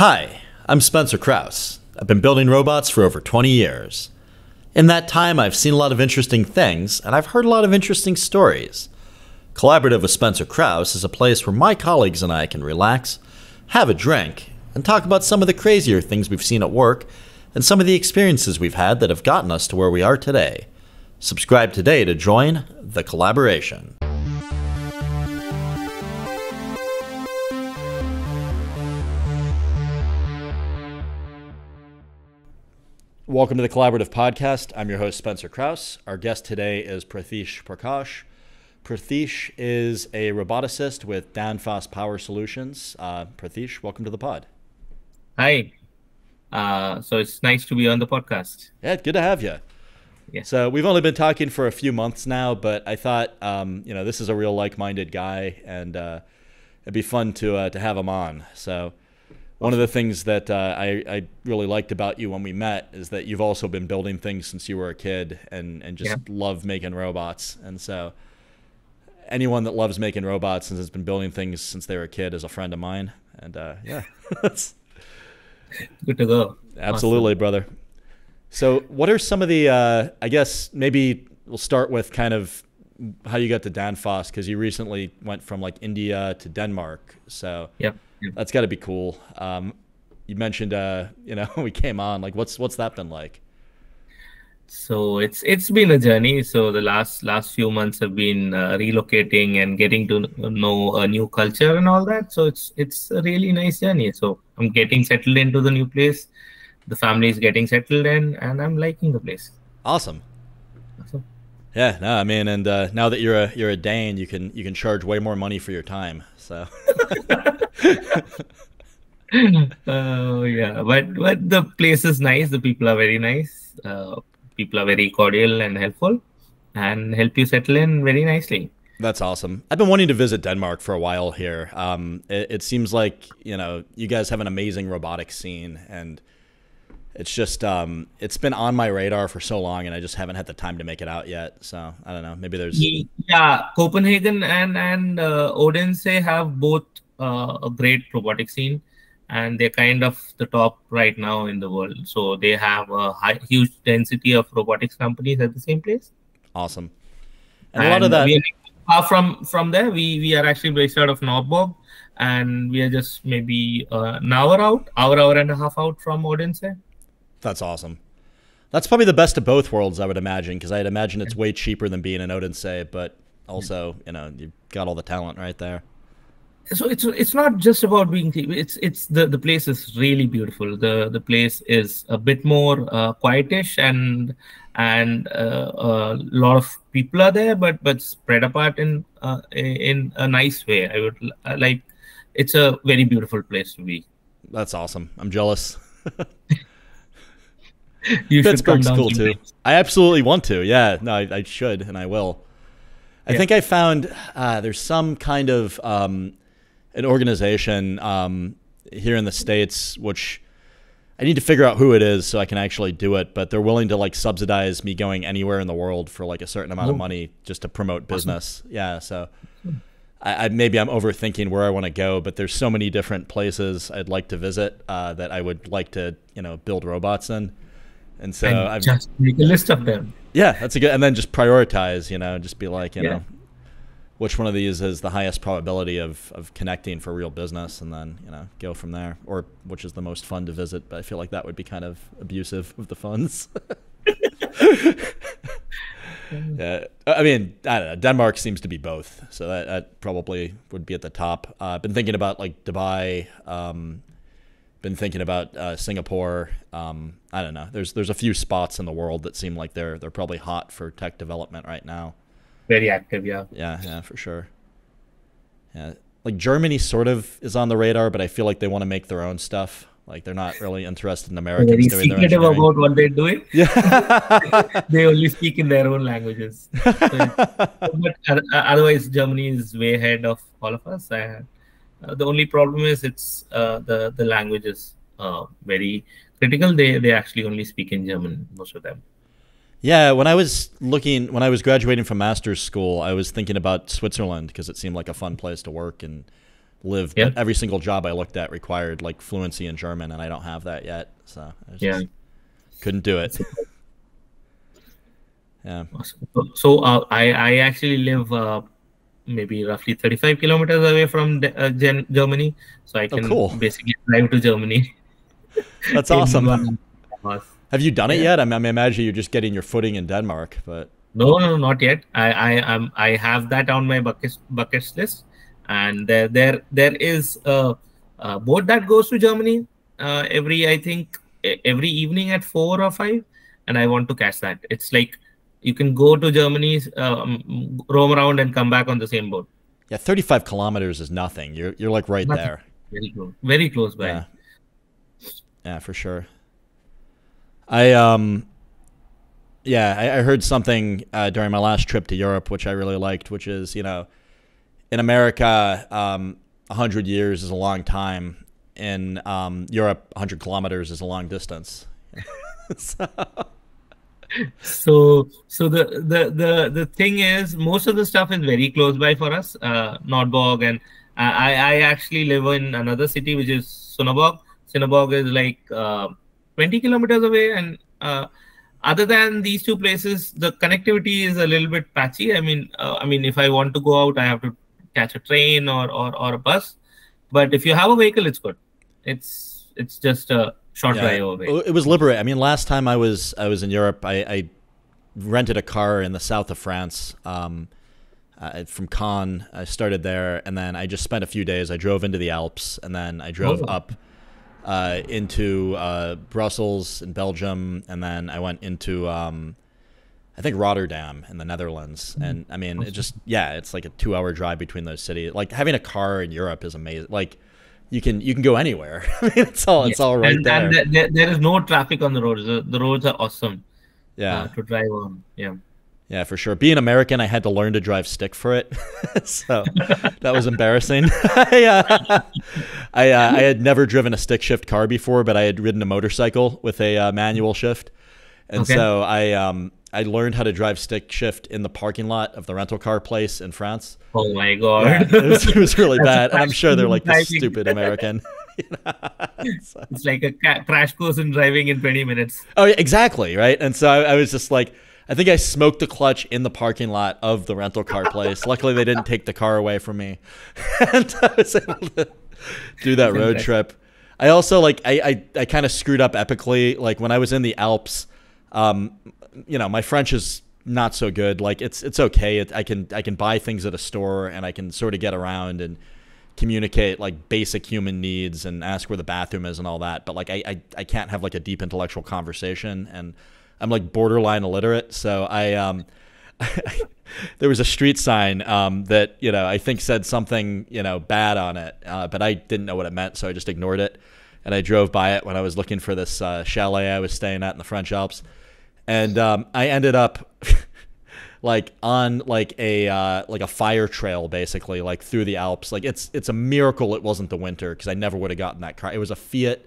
Hi, I'm Spencer Krause. I've been building robots for over 20 years. In that time, I've seen a lot of interesting things, and I've heard a lot of interesting stories. Collaborative with Spencer Krause is a place where my colleagues and I can relax, have a drink, and talk about some of the crazier things we've seen at work and some of the experiences we've had that have gotten us to where we are today. Subscribe today to join the collaboration. Welcome to the Collaborative Podcast. I'm your host, Spencer Krause. Our guest today is Pratheesh Prakash. Pratheesh is a roboticist with Danfoss Power Solutions. Uh, Pratheesh, welcome to the pod. Hi. Uh, so it's nice to be on the podcast. Yeah, good to have you. Yeah. So we've only been talking for a few months now, but I thought, um, you know, this is a real like-minded guy, and uh, it'd be fun to uh, to have him on. So one of the things that uh, I, I, really liked about you when we met is that you've also been building things since you were a kid and, and just yeah. love making robots. And so anyone that loves making robots and has been building things since they were a kid is a friend of mine. And uh, yeah, that's good to go. Absolutely, awesome. brother. So what are some of the, uh, I guess maybe we'll start with kind of how you got to Danfoss because you recently went from like India to Denmark. So yep that's got to be cool. Um, you mentioned, uh, you know, we came on. Like, what's what's that been like? So it's it's been a journey. So the last last few months have been uh, relocating and getting to know a new culture and all that. So it's it's a really nice journey. So I'm getting settled into the new place. The family is getting settled in, and I'm liking the place. Awesome. Awesome. Yeah, no, I mean, and uh, now that you're a you're a Dane, you can you can charge way more money for your time. So. oh yeah, but but the place is nice. The people are very nice. Uh, people are very cordial and helpful, and help you settle in very nicely. That's awesome. I've been wanting to visit Denmark for a while here. Um, it, it seems like you know you guys have an amazing robotics scene, and it's just um, it's been on my radar for so long, and I just haven't had the time to make it out yet. So I don't know. Maybe there's yeah, Copenhagen and and uh, Odense have both uh, a great robotic scene, and they're kind of the top right now in the world. So they have a high, huge density of robotics companies at the same place. Awesome. And, and a lot of that. We are, from from there, we we are actually based out of Nordborg, and we are just maybe uh, an hour out, hour hour and a half out from Odense. That's awesome. That's probably the best of both worlds, I would imagine, because I'd imagine it's way cheaper than being in Odense, but also, you know, you've got all the talent right there. So it's it's not just about being cheap. It's it's the the place is really beautiful. The the place is a bit more uh, quietish and and uh, a lot of people are there, but but spread apart in uh, in a nice way. I would like. It's a very beautiful place to be. That's awesome. I'm jealous. you Pittsburgh's cool too. I absolutely want to. Yeah, no, I, I should and I will. I yeah. think I found uh, there's some kind of um, an organization um, here in the states which I need to figure out who it is so I can actually do it. But they're willing to like subsidize me going anywhere in the world for like a certain amount oh. of money just to promote business. Awesome. Yeah, so. I, I, maybe I'm overthinking where I want to go, but there's so many different places I'd like to visit uh, that I would like to, you know, build robots in. And so and I've just make a list of them. Yeah, that's a good. And then just prioritize. You know, just be like, you yeah. know, which one of these is the highest probability of of connecting for real business, and then you know go from there. Or which is the most fun to visit. But I feel like that would be kind of abusive of the funds. yeah, I mean, I don't know. Denmark seems to be both, so that, that probably would be at the top. Uh, I've been thinking about like Dubai, um, been thinking about uh, Singapore. Um, I don't know. There's there's a few spots in the world that seem like they're they're probably hot for tech development right now. Very active, yeah. Yeah, yeah, for sure. Yeah, like Germany sort of is on the radar, but I feel like they want to make their own stuff. Like they're not really interested in Americans Very secretive about what they're doing. Yeah, they only speak in their own languages. So, but otherwise, Germany is way ahead of all of us. Uh, the only problem is it's uh, the the language is uh, very critical. They they actually only speak in German, most of them. Yeah, when I was looking, when I was graduating from master's school, I was thinking about Switzerland because it seemed like a fun place to work and live. Yeah. But every single job I looked at required like fluency in German, and I don't have that yet. So I just Yeah. couldn't do it. yeah. So, so uh, I I actually live uh, maybe roughly 35 kilometers away from De- uh, Gen- Germany, so I can cool. basically drive to Germany. That's awesome. Have you done it Yeah. yet? I mean, I imagine you're just getting your footing in Denmark, but No, no, not yet. I I am I have that on my bucket bucket list, and there there there is a, a boat that goes to Germany uh, every I think every evening at four or five, and I want to catch that. It's like you can go to Germany, um, roam around, and come back on the same boat. yeah, 35 kilometers is nothing. You're you're like right Nothing. there. Very close, very close by. Yeah. Yeah, for sure. I um yeah, I, I heard something uh, during my last trip to Europe, which I really liked, which is you know, in America, um, hundred years is a long time. In um, Europe, hundred kilometers is a long distance. so, so so the, the the the thing is most of the stuff is very close by for us uh nordborg and i i actually live in another city which is Sønderborg Sønderborg is like uh 20 kilometers away and uh other than these two places the connectivity is a little bit patchy. I mean uh, i mean if i want to go out i have to catch a train or or, or a bus. But if you have a vehicle it's good. It's it's just a short yeah, drive away it was liberate. I mean, last time I was I was in Europe, I, I rented a car in the south of France. Um, uh, from Cannes, I started there, and then I just spent a few days. I drove into the Alps, and then I drove Oh. up uh, into uh, Brussels in Belgium, and then I went into um, I think Rotterdam in the Netherlands. And I mean, it just yeah, it's like a two-hour drive between those cities. Like having a car in Europe is amazing. Like you can you can go anywhere. It's all it's all right and, there. and there, there, there is no traffic on the roads. The, the roads are awesome yeah. uh, to drive on. Yeah. Yeah, for sure. Being American, I had to learn to drive stick for it, so that was embarrassing. I, uh, I, uh, I had never driven a stick shift car before, but I had ridden a motorcycle with a uh, manual shift, and Okay. so I um, I learned how to drive stick shift in the parking lot of the rental car place in France. Oh my Yeah, god. it, was, it was really bad, and I'm sure they're like this stupid American. You know? So- it's like a crash course in driving in 20 minutes. Oh, yeah, exactly, right? And so I, I was just like, I think I smoked the clutch in the parking lot of the rental car place. Luckily, they didn't take the car away from me, and I was able to do that road trip. I also like I I, I kind of screwed up epically. Like when I was in the Alps, um, you know, my French is not so good. Like it's it's okay. It, I can I can buy things at a store and I can sort of get around and communicate like basic human needs and ask where the bathroom is and all that. But like I, I, I can't have like a deep intellectual conversation and I'm like borderline illiterate. So I um there was a street sign um, that you know I think said something you know bad on it, uh, but I didn't know what it meant, so I just ignored it. And I drove by it when I was looking for this uh, chalet I was staying at in the French Alps, and um, I ended up like on like a uh, like a fire trail basically like through the Alps. Like it's it's a miracle it wasn't the winter because I never would have gotten that car. It was a Fiat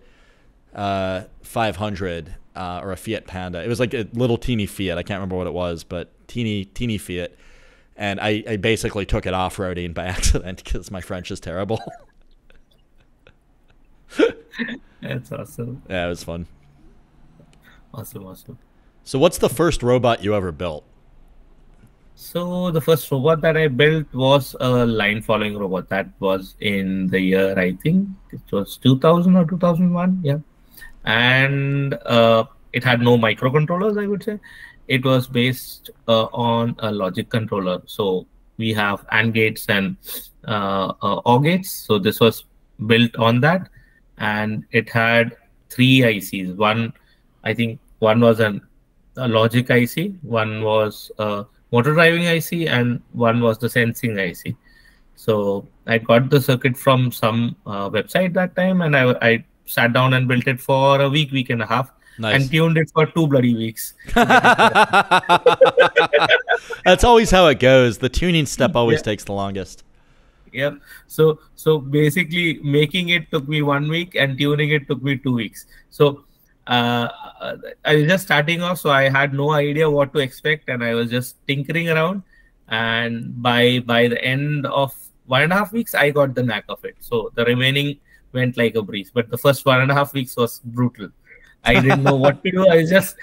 uh, 500 uh, or a Fiat Panda. It was like a little teeny Fiat. I can't remember what it was, but teeny teeny Fiat. And I, I basically took it off roading by accident because my French is terrible. That's awesome. yeah, it was fun. Awesome, awesome. So, what's the first robot you ever built? So the first robot that I built was a line following robot. That was in the year I think it was 2000 or 2001. Yeah, and uh, it had no microcontrollers. I would say it was based uh, on a logic controller. So we have AND gates and uh, uh, OR gates. So this was built on that, and it had three ICs. One, I think, one was an a logic IC, one was a motor driving IC, and one was the sensing IC. So I got the circuit from some uh, website that time, and I, I sat down and built it for a week, week and a half, Nice. and tuned it for two bloody weeks. That's always how it goes. The tuning step always Yeah. takes the longest. Yep. So so basically, making it took me one week, and tuning it took me two weeks. So uh, I was just starting off, so I had no idea what to expect, and I was just tinkering around. And by by the end of one and a half weeks, I got the knack of it. So the remaining went like a breeze. But the first one and a half weeks was brutal. I didn't know what to do. I was just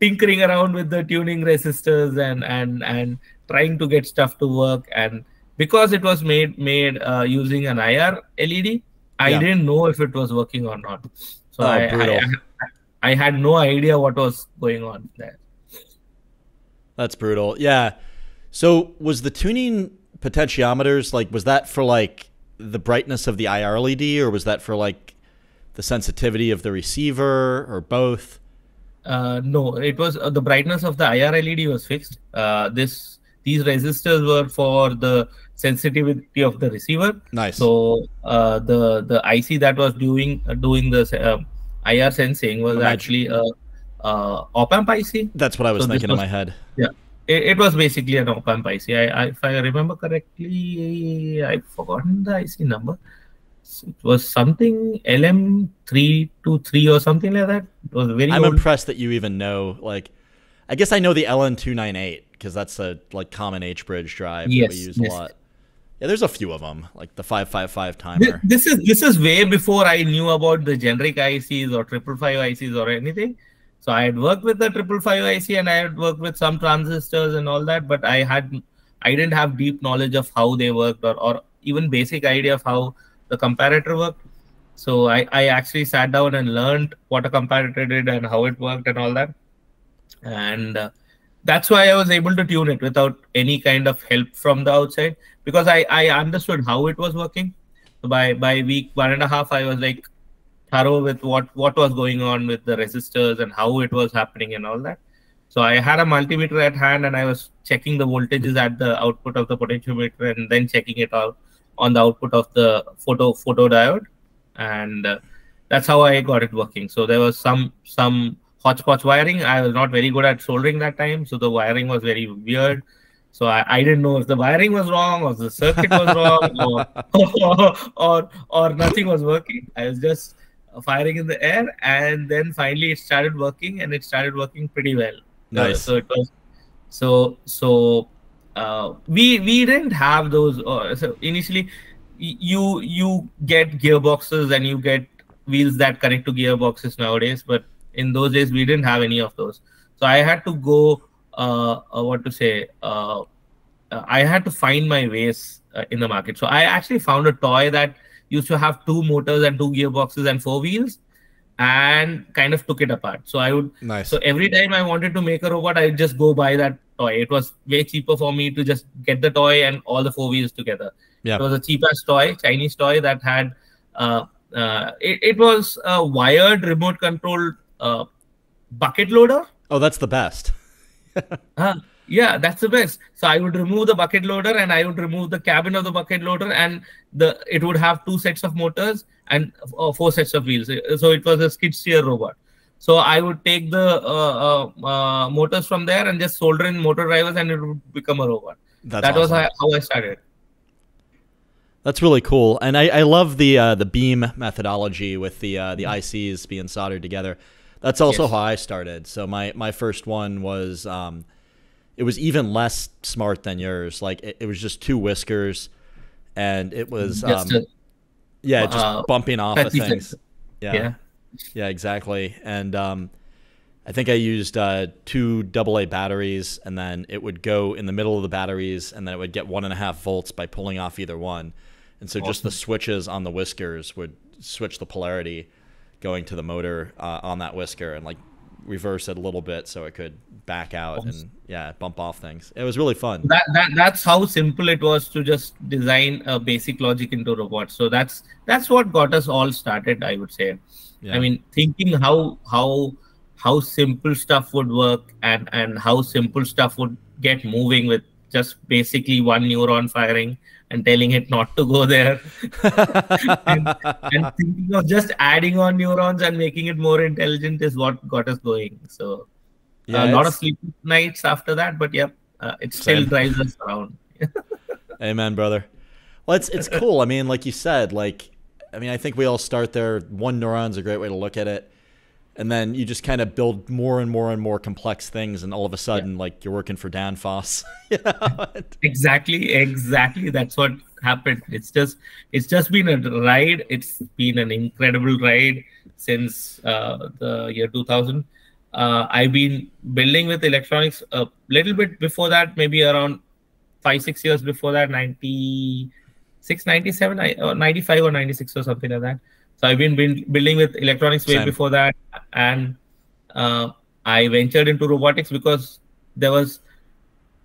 tinkering around with the tuning resistors and and and trying to get stuff to work. And because it was made made uh, using an IR LED, I yeah. didn't know if it was working or not. So oh, I, I, I had no idea what was going on there. That's brutal. Yeah. So was the tuning potentiometers like was that for like the brightness of the IR LED or was that for like the sensitivity of the receiver or both? Uh, no, it was uh, the brightness of the IR LED was fixed. Uh, this these resistors were for the sensitivity of the receiver. Nice. So uh, the the IC that was doing uh, doing the uh, IR sensing was Imagine. actually a, a op amp IC. That's what I was so thinking was, in my head. Yeah, it, it, was basically an op amp IC. I, I, if I remember correctly, I've forgotten the IC number. It was something LM323 or something like that. It was very. I'm old. impressed that you even know. Like, I guess I know the LN298 because that's a like common H bridge drive yes, that we use yes. a lot. Yeah, there's a few of them, like the 555 timer. This, is this is way before I knew about the generic ICs or triple five ICs or anything. So I had worked with the triple five IC and I had worked with some transistors and all that, but I had I didn't have deep knowledge of how they worked or, or even basic idea of how the comparator worked. So I, I actually sat down and learned what a comparator did and how it worked and all that. And uh, that's why I was able to tune it without any kind of help from the outside because I, I understood how it was working. By by week one and a half, I was like thorough with what what was going on with the resistors and how it was happening and all that. So I had a multimeter at hand and I was checking the voltages at the output of the potentiometer and then checking it out on the output of the photo photodiode, and uh, that's how I got it working. So there was some some hodgepodge wiring. I was not very good at soldering that time, so the wiring was very weird. So I, I didn't know if the wiring was wrong or the circuit was wrong or, or, or, nothing was working. I was just firing in the air, and then finally it started working, and it started working pretty well. Nice. Uh, so it was so so uh, we we didn't have those. Uh, so initially, you you get gearboxes and you get wheels that connect to gearboxes nowadays, but in those days we didn't have any of those. So i had to go uh, uh, what to say uh, uh i had to find my ways uh, in the market. So i actually found a toy that used to have two motors and two gearboxes and four wheels and kind of took it apart. So i would nice. so every time i wanted to make a robot i'd just go buy that toy. It was way cheaper for me to just get the toy and all the four wheels together. Yeah. It was a cheapest toy chinese toy that had uh, it, it was a wired remote controlled uh, bucket loader. Oh, that's the best. uh, yeah, that's the best. So I would remove the bucket loader and I would remove the cabin of the bucket loader, and the it would have two sets of motors and uh, four sets of wheels. So it was a skid steer robot. So I would take the uh, uh, uh motors from there and just solder in motor drivers, and it would become a robot. That's that awesome. was how, how I started. That's really cool, and I, I love the uh, the beam methodology with the uh, the ICs being soldered together. That's also yes. how I started. So my my first one was um, it was even less smart than yours. Like it, it was just two whiskers, and it was um, a, yeah, just uh, bumping off of things. Yeah. yeah, yeah, exactly. And um, I think I used uh, two AA batteries, and then it would go in the middle of the batteries, and then it would get one and a half volts by pulling off either one. And so awesome. just the switches on the whiskers would switch the polarity going to the motor uh, on that whisker and like reverse it a little bit so it could back out and yeah bump off things. It was really fun. That, that that's how simple it was to just design a basic logic into robots. So that's that's what got us all started i would say. Yeah. i mean thinking how how how simple stuff would work and and how simple stuff would get moving with just basically one neuron firing and telling it not to go there. And, and, thinking of just adding on neurons and making it more intelligent is what got us going. So yeah, a lot of sleepless nights after that but yeah uh, it still same. drives us around. Amen brother. Well it's it's cool. I mean like you said like i mean i think we all start there. One neuron's a great way to look at it and then you just kind of build more and more and more complex things and all of a sudden yeah. like you're working for danfoss exactly exactly that's what happened. It's just it's just been a ride. It's been an incredible ride since uh, the year 2000. Uh, I've been building with electronics a little bit before that, maybe around five six years before that, 96, 97, or 95 or 96 or something like that. So I've been building with electronics way Same. before that, and uh, I ventured into robotics because there was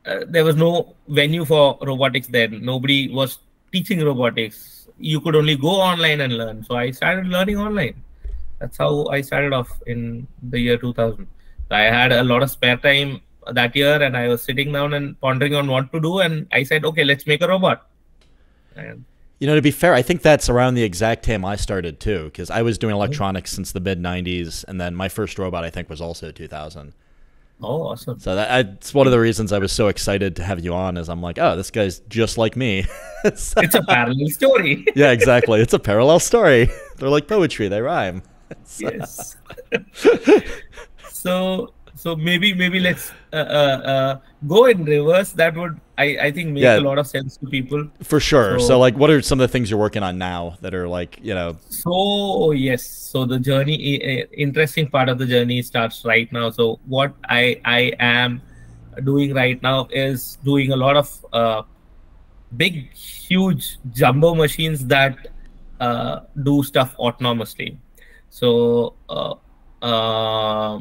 uh, there was no venue for robotics then. Nobody was teaching robotics. You could only go online and learn. So I started learning online. That's how I started off in the year 2000. I had a lot of spare time that year, and I was sitting down and pondering on what to do. And I said, okay, let's make a robot. And you know, to be fair, I think that's around the exact time I started too, because I was doing electronics since the mid '90s, and then my first robot I think was also 2000. Oh, awesome! So that, that's one of the reasons I was so excited to have you on. Is I'm like, oh, this guy's just like me. it's a parallel story. yeah, exactly. It's a parallel story. They're like poetry; they rhyme. yes. so so maybe maybe let's uh, uh, uh, go in reverse. That would I I think make yeah. a lot of sense to people. For sure. So, so, like, what are some of the things you're working on now that are like you know? So yes. So the journey, interesting part of the journey starts right now. So what I I am doing right now is doing a lot of uh, big, huge jumbo machines that uh, do stuff autonomously. So. Uh, uh,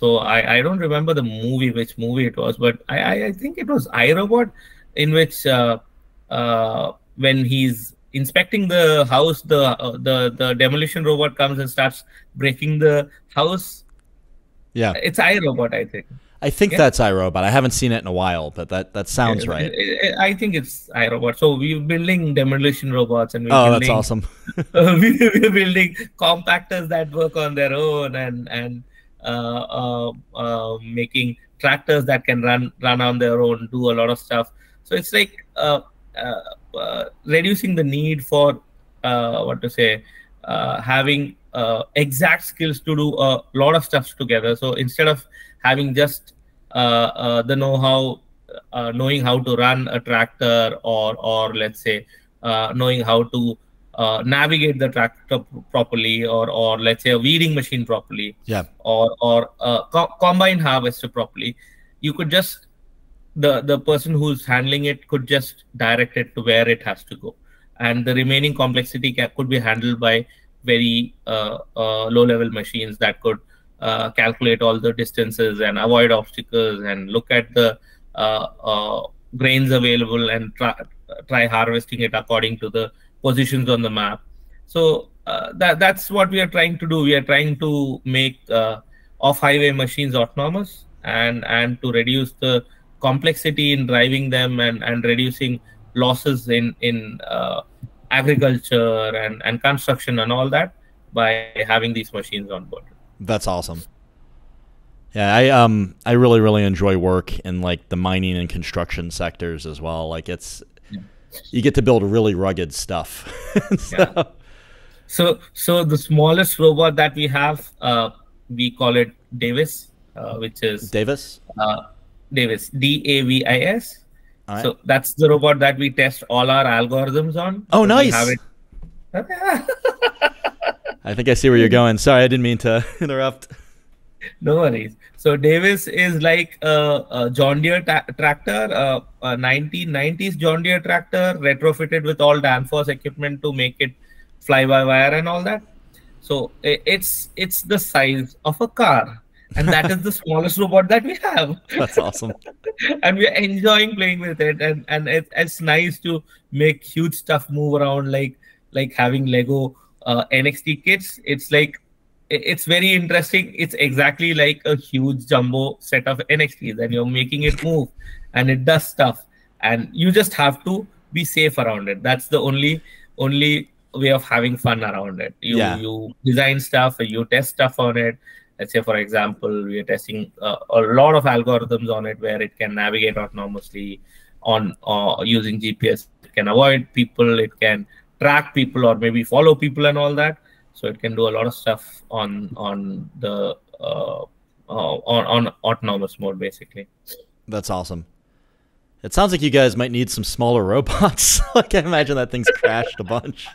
so I, I don't remember the movie, which movie it was, but I, I, I think it was iRobot, in which uh, uh, when he's inspecting the house, the uh, the the demolition robot comes and starts breaking the house. Yeah, it's iRobot, I think. I think yeah. that's iRobot. I haven't seen it in a while, but that that sounds right. I think it's iRobot. So we're building demolition robots, and we're oh, building, that's awesome. we're building compactors that work on their own, and and Uh, uh, uh, making tractors that can run run on their own, do a lot of stuff. So it's like reducing the need for what to say, having exact skills to do a lot of stuff together. So instead of having just the know-how uh, knowing how to run a tractor or or let's say uh, knowing how to uh, navigate the tractor properly or or let's say a weeding machine properly yeah. or or a co- combine harvester properly you could just the the person who's handling it could just direct it to where it has to go. And the remaining complexity ca- could be handled by very uh, uh, low level machines that could uh, calculate all the distances and avoid obstacles and look at the uh, uh, grains available and try, try harvesting it according to the positions on the map. So uh, that that's what we are trying to do. We are trying to make uh, off-highway machines autonomous and and to reduce the complexity in driving them and and reducing losses in in uh, agriculture and and construction and all that by having these machines on board. That's awesome. Yeah, I um I really really enjoy work in like the mining and construction sectors as well. Like it's you get to build really rugged stuff. so. Yeah. so, so the smallest robot that we have, uh, we call it Davis, uh, which is Davis. Uh, Davis, D A V I S. Right. So that's the robot that we test all our algorithms on. Oh, nice. I think I see where you're going. Sorry, I didn't mean to interrupt. No worries. So Davis is like a, a John Deere tractor, a, a 1990s John Deere tractor retrofitted with all Danfoss equipment to make it fly by wire and all that. So it's it's the size of a car, and that is the smallest robot that we have. That's awesome. and we're enjoying playing with it, and and it, it's nice to make huge stuff move around, like like having Lego uh, NXT kits. It's like it's very interesting. It's exactly like a huge jumbo set of NXTs, and you're making it move, and it does stuff, and you just have to be safe around it. That's the only only way of having fun around it. You yeah. you design stuff, you test stuff on it. Let's say, for example, we are testing uh, a lot of algorithms on it where it can navigate autonomously on uh, using GPS. It can avoid people. It can track people or maybe follow people and all that so it can do a lot of stuff on on the uh, uh, on, on autonomous mode basically that's awesome It sounds like you guys might need some smaller robots. I can imagine that thing's crashed a bunch.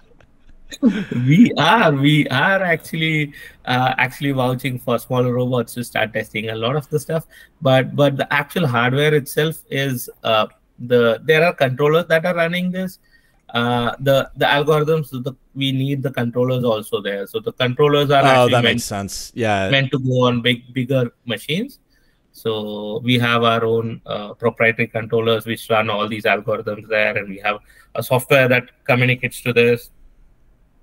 we are we are actually uh, actually vouching for smaller robots to start testing a lot of the stuff but but the actual hardware itself is uh, the there are controllers that are running this uh, the the algorithms the, we need the controllers also there. So the controllers are oh that makes sense. Yeah. meant to go on big bigger machines. So we have our own uh, proprietary controllers which run all these algorithms there and we have a software that communicates to this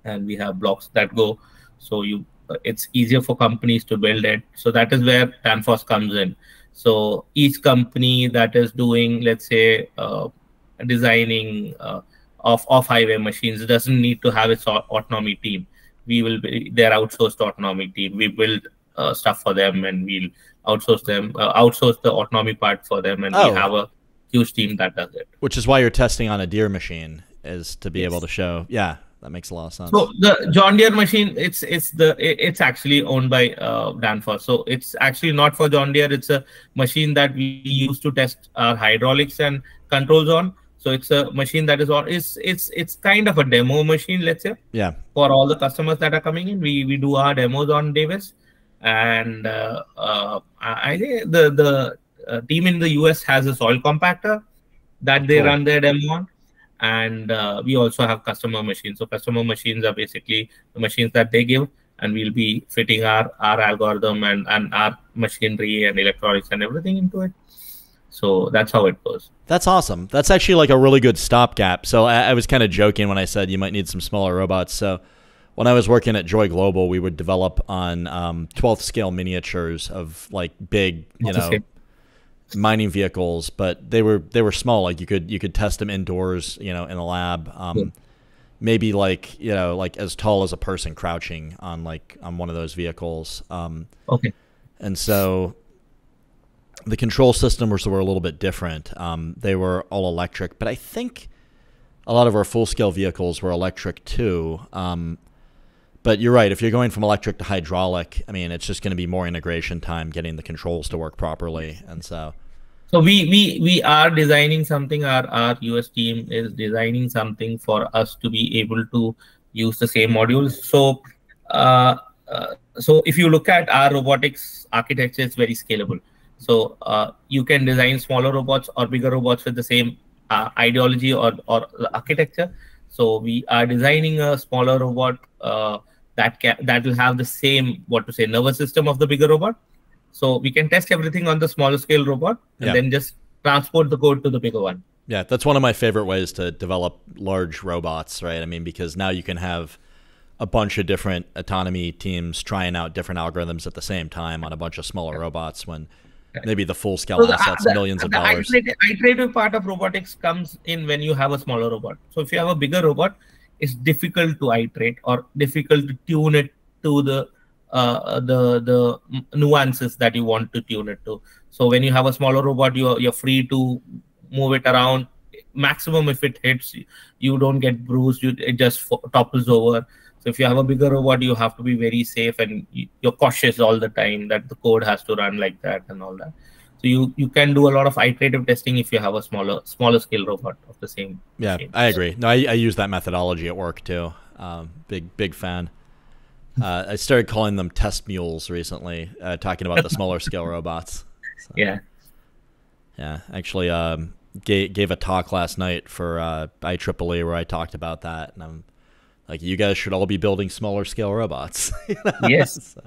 and we have blocks that go. So you it's easier for companies to build it. So that is where danfoss comes in. So each company that is doing let's say uh, designing uh, of off highway machines doesn't need to have its autonomy team we will be their outsourced autonomy team we build uh, stuff for them and we'll outsource them uh, outsource the autonomy part for them and oh. we have a huge team that does it which is why you're testing on a deere machine is to be yes. able to show yeah that makes a lot of sense. So the John Deere machine, it's it's the it's actually owned by uh, Danfoss. So it's actually not for John Deere. It's a machine that we use to test our hydraulics and controls on. So it's a machine that is all It's it's it's kind of a demo machine, let's say. Yeah. For all the customers that are coming in, we we do our demos on Davis, and uh, uh, I think the the uh, team in the US has a soil compactor that they cool. run their demo on and uh, we also have customer machines so customer machines are basically the machines that they give and we'll be fitting our our algorithm and and our machinery and electronics and everything into it so that's how it goes that's awesome that's actually like a really good stopgap so i, I was kind of joking when i said you might need some smaller robots so when I was working at Joy Global, we would develop on um, 12th scale miniatures of like big, you know, mining vehicles, but they were they were small. Like you could you could test them indoors, you know, in a lab. Um, yeah. Maybe like you know like as tall as a person crouching on like on one of those vehicles. Um, okay. And so the control systems were a little bit different. Um, they were all electric, but I think a lot of our full scale vehicles were electric too. Um, but you're right. If you're going from electric to hydraulic, I mean, it's just going to be more integration time getting the controls to work properly. And so so we we we are designing something our our us team is designing something for us to be able to use the same modules so uh, uh, so if you look at our robotics architecture it's very scalable so uh, you can design smaller robots or bigger robots with the same uh, ideology or or architecture so we are designing a smaller robot uh, that can that will have the same what to say nervous system of the bigger robot so we can test everything on the smaller scale robot and yeah. then just transport the code to the bigger one. Yeah, that's one of my favorite ways to develop large robots, right? I mean, because now you can have a bunch of different autonomy teams trying out different algorithms at the same time on a bunch of smaller robots when maybe the full scale so the, assets the, millions of the dollars. Iterative, iterative part of robotics comes in when you have a smaller robot. So if you have a bigger robot, it's difficult to iterate or difficult to tune it to the uh, the the nuances that you want to tune it to. So when you have a smaller robot, you're you're free to move it around. Maximum if it hits, you don't get bruised. You, it just topples over. So if you have a bigger robot, you have to be very safe and you're cautious all the time that the code has to run like that and all that. So you you can do a lot of iterative testing if you have a smaller smaller scale robot of the same. Yeah, I agree. No, I, I use that methodology at work too. Um, big big fan. Uh, I started calling them test mules recently, uh, talking about the smaller scale robots. So, yeah. Yeah. Actually, um, gave, gave a talk last night for uh, IEEE where I talked about that. And I'm like, you guys should all be building smaller scale robots. yes. So.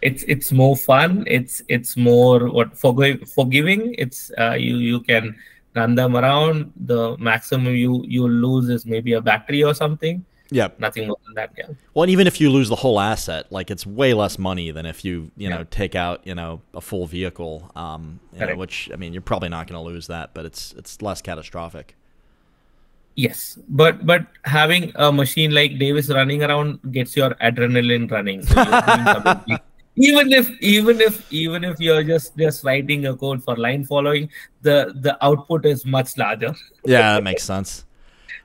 It's it's more fun. It's it's more what forgiving. forgiving. It's uh, you you can run them around. The maximum you you lose is maybe a battery or something yeah. Nothing more than that. Yeah. Well, and even if you lose the whole asset, like it's way less money than if you, you know, take out, you know, a full vehicle. Um, know, which I mean, you're probably not going to lose that, but it's it's less catastrophic. Yes, but but having a machine like Davis running around gets your adrenaline running. So even if even if even if you're just just writing a code for line following, the the output is much larger. yeah, that makes sense.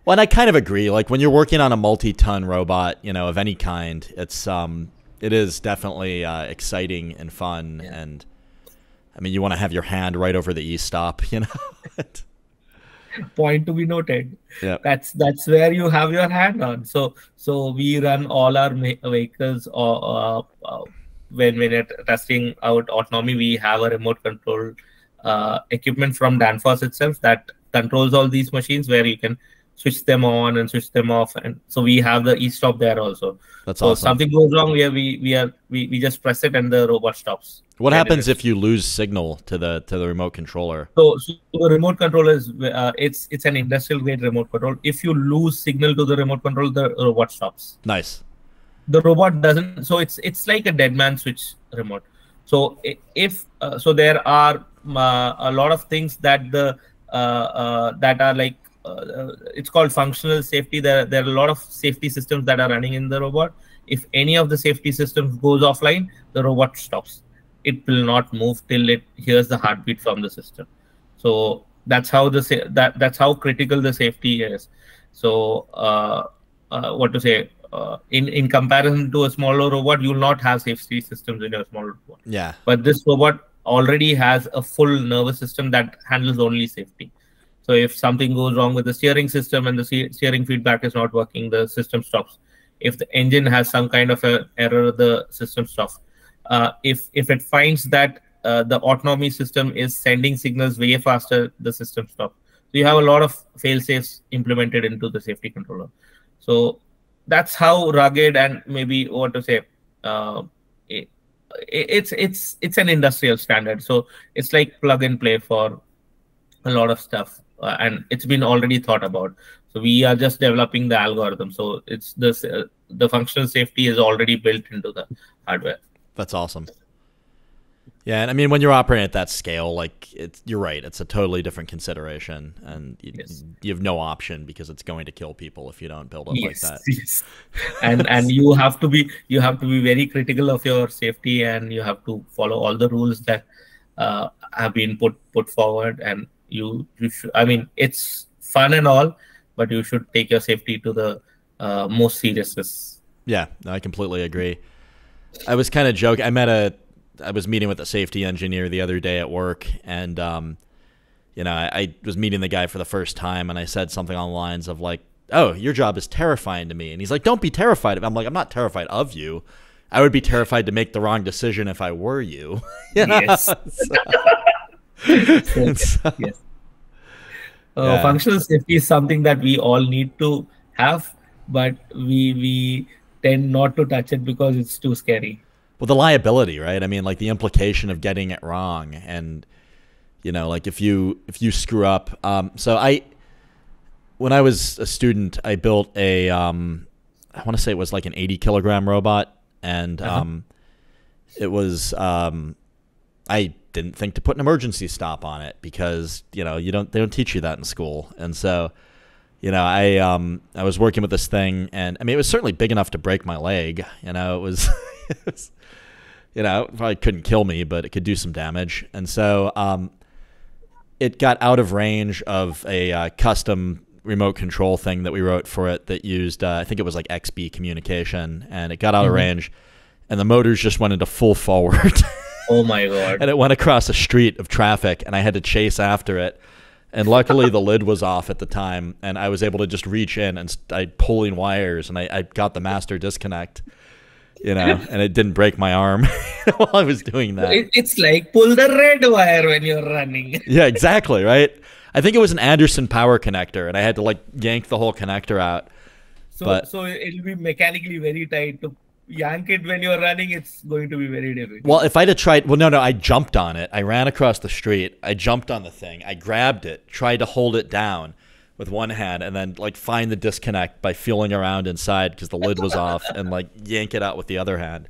Well, and I kind of agree. Like when you're working on a multi-ton robot, you know, of any kind, it's um, it is definitely uh, exciting and fun. Yeah. And I mean, you want to have your hand right over the e-stop, you know. point to be noted. Yeah. That's that's where you have your hand on. So so we run all our vehicles or uh, uh, when when we're testing out autonomy, we have a remote control uh, equipment from Danfoss itself that controls all these machines where you can switch them on and switch them off and so we have the e-stop there also. That's so awesome. something goes wrong we are we, we are we, we just press it and the robot stops. What happens if you lose signal to the to the remote controller? So, so the remote controller is uh, it's it's an industrial grade remote control. If you lose signal to the remote control the robot stops. Nice. The robot doesn't so it's it's like a dead man switch remote. So if uh, so there are uh, a lot of things that the uh, uh, that are like uh, it's called functional safety. There, there are a lot of safety systems that are running in the robot. If any of the safety systems goes offline, the robot stops. It will not move till it hears the heartbeat from the system. So that's how the that that's how critical the safety is. So uh, uh, what to say? Uh, in in comparison to a smaller robot, you will not have safety systems in your smaller robot. Yeah. But this robot already has a full nervous system that handles only safety. So if something goes wrong with the steering system and the steering feedback is not working, the system stops. If the engine has some kind of a error, the system stops. Uh, if if it finds that uh, the autonomy system is sending signals way faster, the system stops. So you have a lot of fail safes implemented into the safety controller. So that's how rugged and maybe what to say. Uh, it, it's it's it's an industrial standard. So it's like plug and play for a lot of stuff uh, and it's been already thought about. So we are just developing the algorithm. So it's the uh, the functional safety is already built into the hardware. That's awesome. Yeah and i mean when you're operating at that scale like it's you're right it's a totally different consideration and you, yes. you have no option because it's going to kill people if you don't build it yes, like that. yes. and and you have to be you have to be very critical of your safety and you have to follow all the rules that uh, have been put put forward and you you should i mean it's fun and all but you should take your safety to the uh, most seriousness. Yeah i completely agree. I was kind of joking i met a i was meeting with a safety engineer the other day at work and um you know I, I was meeting the guy for the first time and i said something on the lines of like oh your job is terrifying to me. And he's like don't be terrified i'm like i'm not terrified of you. I would be terrified to make the wrong decision if i were you. Yes so, yes. Uh, yeah. Functional safety is something that we all need to have, but we we tend not to touch it because it's too scary. Well, the liability, right? I mean, like the implication of getting it wrong, and you know, like if you if you screw up. Um, so I, when I was a student, I built a um, I want to say it was like an 80 kilogram robot, and uh-huh. um, it was um, I didn't think to put an emergency stop on it because you know you don't they don't teach you that in school, and so you know I um I was working with this thing, and I mean it was certainly big enough to break my leg. You know it was, it was you know it probably couldn't kill me, but it could do some damage, and so um it got out of range of a uh, custom remote control thing that we wrote for it that used uh, I think it was like XBee communication, and it got out mm-hmm. of range, and the motors just went into full forward. Oh my god! And it went across a street of traffic, and I had to chase after it. And luckily, the lid was off at the time, and I was able to just reach in and I pulling wires, and I, I got the master disconnect. You know, and it didn't break my arm while I was doing that. it's like pull the red wire when you're running. yeah, exactly. Right. I think it was an Anderson power connector, and I had to like yank the whole connector out. So, but, so it'll be mechanically very tight to yank it when you're running, it's going to be very difficult. Well, if I'd have tried, well, no, no, I jumped on it. I ran across the street. I jumped on the thing. I grabbed it, tried to hold it down with one hand, and then like find the disconnect by feeling around inside because the lid was off, and like yank it out with the other hand.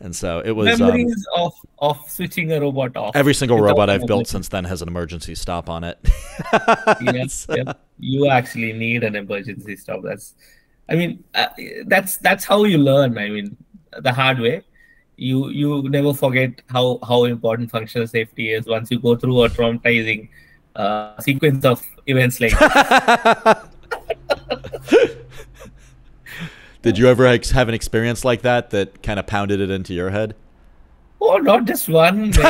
And so it was memories um, of of switching a robot off. Every single robot I've built since then has an emergency stop on it. yes, yep. You actually need an emergency stop. That's I mean, uh, that's that's how you learn. I mean, the hard way. You you never forget how how important functional safety is once you go through a traumatizing uh, sequence of events like. Did you ever have an experience like that that kind of pounded it into your head? Oh, not just one.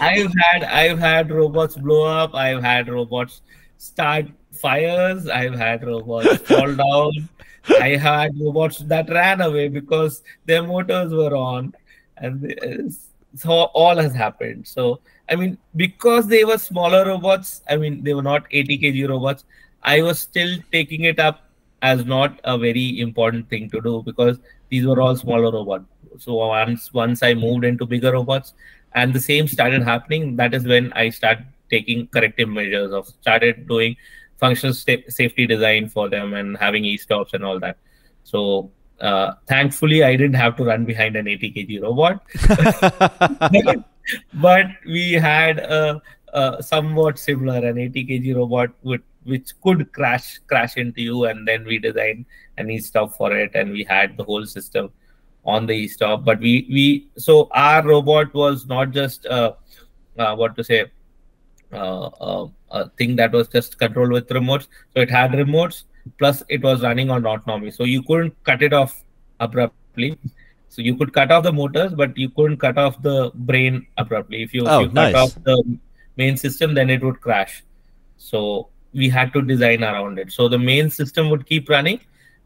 I've had I've had robots blow up. I've had robots start fires. I've had robots fall down. I had robots that ran away because their motors were on, and so all has happened. So I mean, because they were smaller robots, I mean, they were not 80 kg robots. I was still taking it up as not a very important thing to do because these were all smaller robots. So once once I moved into bigger robots, and the same started happening, that is when I started taking corrective measures of started doing functional safety design for them and having e-stops and all that. So uh, thankfully, I didn't have to run behind an 80 kg robot, but, we had a, a, somewhat similar an 80 kg robot with which could crash crash into you, and then we designed an e-stop for it, and we had the whole system on the e-stop. But we we so our robot was not just uh, uh, what to say uh, uh, a thing that was just controlled with remotes. So it had remotes, plus it was running on autonomy. So you couldn't cut it off abruptly. So you could cut off the motors, but you couldn't cut off the brain abruptly. If you, oh, if you nice. cut off the main system, then it would crash. So we had to design around it. So the main system would keep running,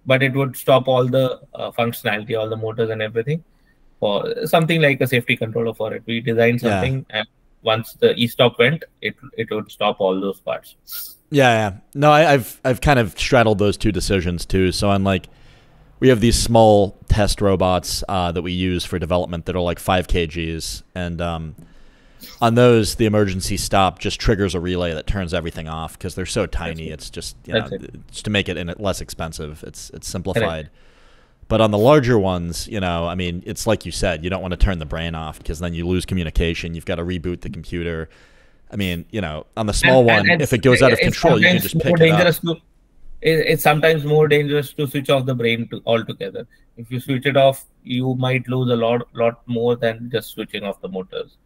but it would stop all the uh, functionality, all the motors and everything. For something like a safety controller for it, we designed something yeah. and once the e-stop went, it it would stop all those parts. Yeah, yeah. No, I, have I've kind of straddled those two decisions too. So I'm like, we have these small test robots uh, that we use for development that are like five kgs, and um, on those the emergency stop just triggers a relay that turns everything off because they're so tiny. It's just you know, it. just to make it in it less expensive. It's it's simplified. But on the larger ones, you know, I mean, it's like you said, you don't want to turn the brain off because then you lose communication. You've got to reboot the computer. I mean, you know, on the small and, one, and if it goes out of control, you can just pick it up. To, it's sometimes more dangerous to switch off the brain to, altogether. If you switch it off, you might lose a lot, lot more than just switching off the motors.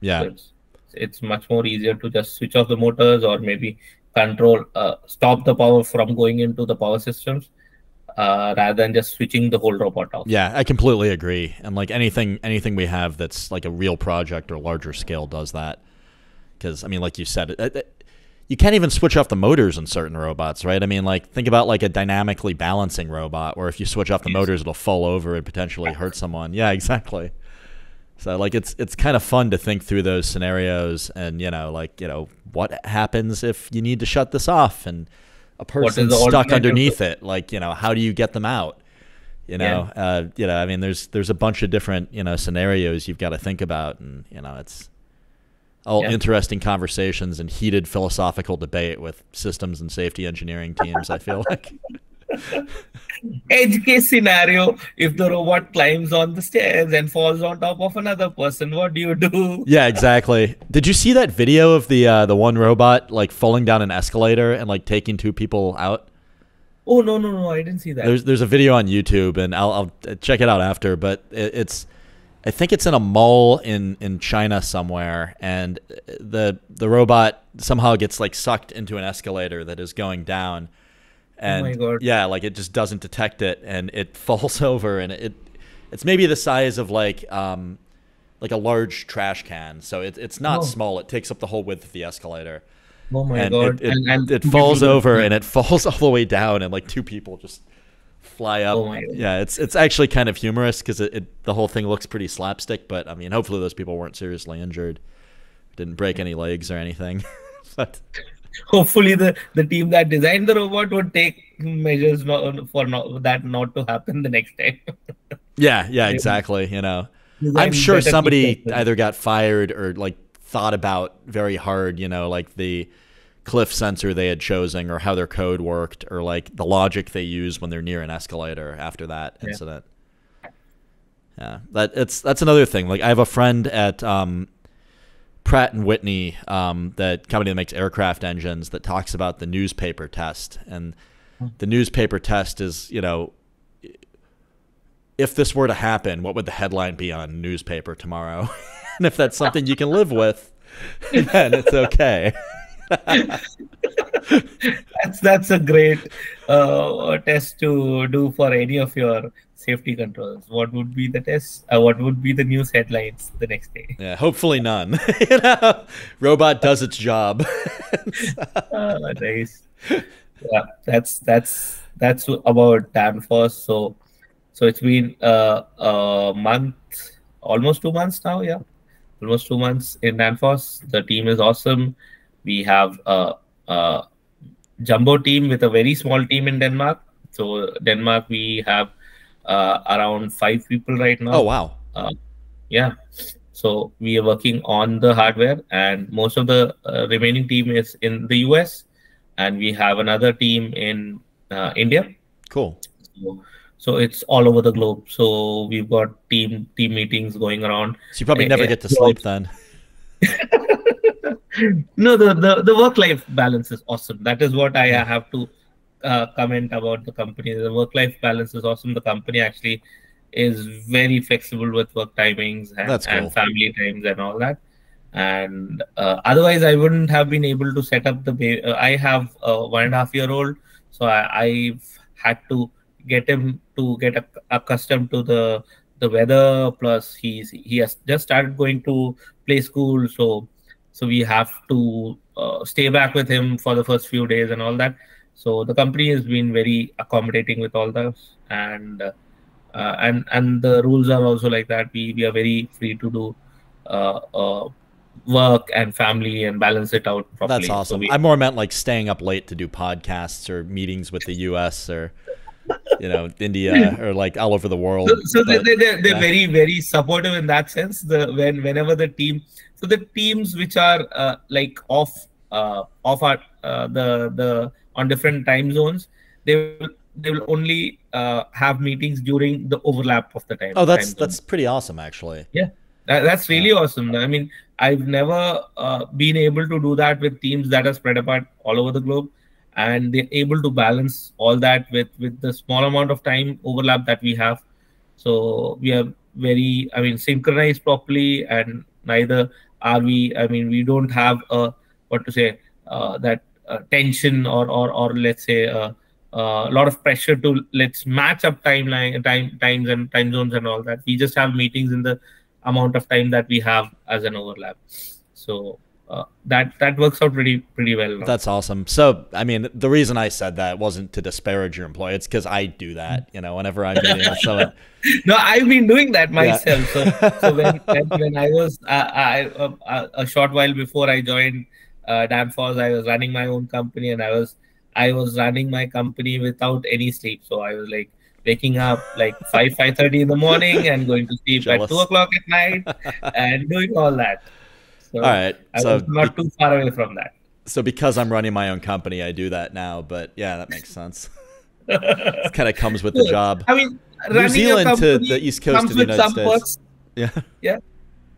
Yeah, so it's, it's much more easier to just switch off the motors or maybe control, uh, stop the power from going into the power systems uh, rather than just switching the whole robot off. Yeah, I completely agree. And like anything, anything we have that's like a real project or larger scale does that. Because I mean, like you said, it, it, you can't even switch off the motors in certain robots, right? I mean, like think about like a dynamically balancing robot, where if you switch off the yes. motors, it'll fall over and potentially hurt someone. Yeah, exactly. So like it's it's kind of fun to think through those scenarios, and you know, like you know, what happens if you need to shut this off and a person stuck underneath it. Like, you know, how do you get them out? You know, yeah. uh, you know, I mean, there's there's a bunch of different you know scenarios you've got to think about, and you know, it's all yeah. interesting conversations and heated philosophical debate with systems and safety engineering teams. I feel like. edge case scenario if the robot climbs on the stairs and falls on top of another person what do you do? Yeah exactly. Did you see that video of the uh, the one robot like falling down an escalator and like taking two people out? Oh no no no i didn't see that. There's there's a video on youtube and i'll, I'll check it out after but it, it's I think it's in a mall in, in China somewhere, and the the robot somehow gets like sucked into an escalator that is going down, and oh yeah, like it just doesn't detect it, and it falls over, and it it's maybe the size of like um like a large trash can, so it, it's not oh. small. It takes up the whole width of the escalator. Oh my and god! It, it, and, and it falls over, and it falls all the way down, and like two people just fly up. Oh yeah, it's it's actually kind of humorous because it, it, the whole thing looks pretty slapstick. But I mean, hopefully those people weren't seriously injured, didn't break any legs or anything. but hopefully the the team that designed the robot would take measures not, for not, that not to happen the next time. Yeah yeah exactly you know. I'm sure somebody either got fired or like thought about very hard you know like the cliff sensor they had chosen or how their code worked or like the logic they use when they're near an escalator after that incident. Yeah, yeah that it's that's another thing. Like i have a friend at um Pratt and Whitney, um, that company that makes aircraft engines, that talks about the newspaper test. And the newspaper test is, you know, if this were to happen, what would the headline be on newspaper tomorrow? and if that's something you can live with, then it's okay. that's that's a great uh, test to do for any of your safety controls. What would be the test? Uh, what would be the news headlines the next day? Yeah, hopefully none. you know, robot does its job. uh, nice. Yeah, that's that's that's about Danfoss. So so it's been uh, a month, almost two months now. Yeah, almost two months in Danfoss. The team is awesome. We have a, a jumbo team with a very small team in Denmark. So Denmark, we have uh, around five people right now. Oh wow! Uh, yeah. So we are working on the hardware, and most of the uh, remaining team is in the US, and we have another team in uh, India. Cool. So, so, it's all over the globe. So we've got team team meetings going around. So you probably never get to sleep then. no, the, the, the work life balance is awesome. That is what I have to uh, comment about the company. The work life balance is awesome. The company actually is very flexible with work timings and, cool. and family times and all that. And uh, otherwise, I wouldn't have been able to set up the. Ba- uh, I have a one and a half year old, so I, have had to get him to get accustomed to the the weather. Plus, he's he has just started going to play school, so so we have to uh, stay back with him for the first few days and all that so the company has been very accommodating with all this and uh, and and the rules are also like that we we are very free to do uh, uh, work and family and balance it out properly. That's awesome. So we, I more meant like staying up late to do podcasts or meetings with the US or you know India or like all over the world. So, so but, they, they, they're yeah. very very supportive in that sense. The when whenever the team so the teams which are uh, like off uh, off our uh, the the on different time zones they will they will only uh, have meetings during the overlap of the time. Oh, that's that's pretty awesome, actually. Yeah, that, that's really yeah. awesome. I mean, I've never uh, been able to do that with teams that are spread apart all over the globe, and they're able to balance all that with with the small amount of time overlap that we have. So we are very, I mean, synchronized properly, and neither are we. I mean, we don't have a what to say uh, that uh, tension or or or let's say uh, uh, a lot of pressure to let's match up timeline time times and time zones and all that we just have meetings in the amount of time that we have as an overlap so uh, that that works out pretty pretty well now. that's awesome so i mean the reason i said that wasn't to disparage your employee it's because i do that you know whenever i'm meeting with someone no i've been doing that myself yeah. so, so when, when, i was uh, I, uh, a short while before i joined uh, Danfoss. I was running my own company, and I was I was running my company without any sleep. So I was like waking up like five five thirty in the morning and going to sleep Jealous. at two o'clock at night and doing all that. So all right, I so was not too far away from that. So because I'm running my own company, I do that now. But yeah, that makes sense. it kind of comes with the job. I mean, New Zealand to the east coast of the United States. Perks. Yeah. Yeah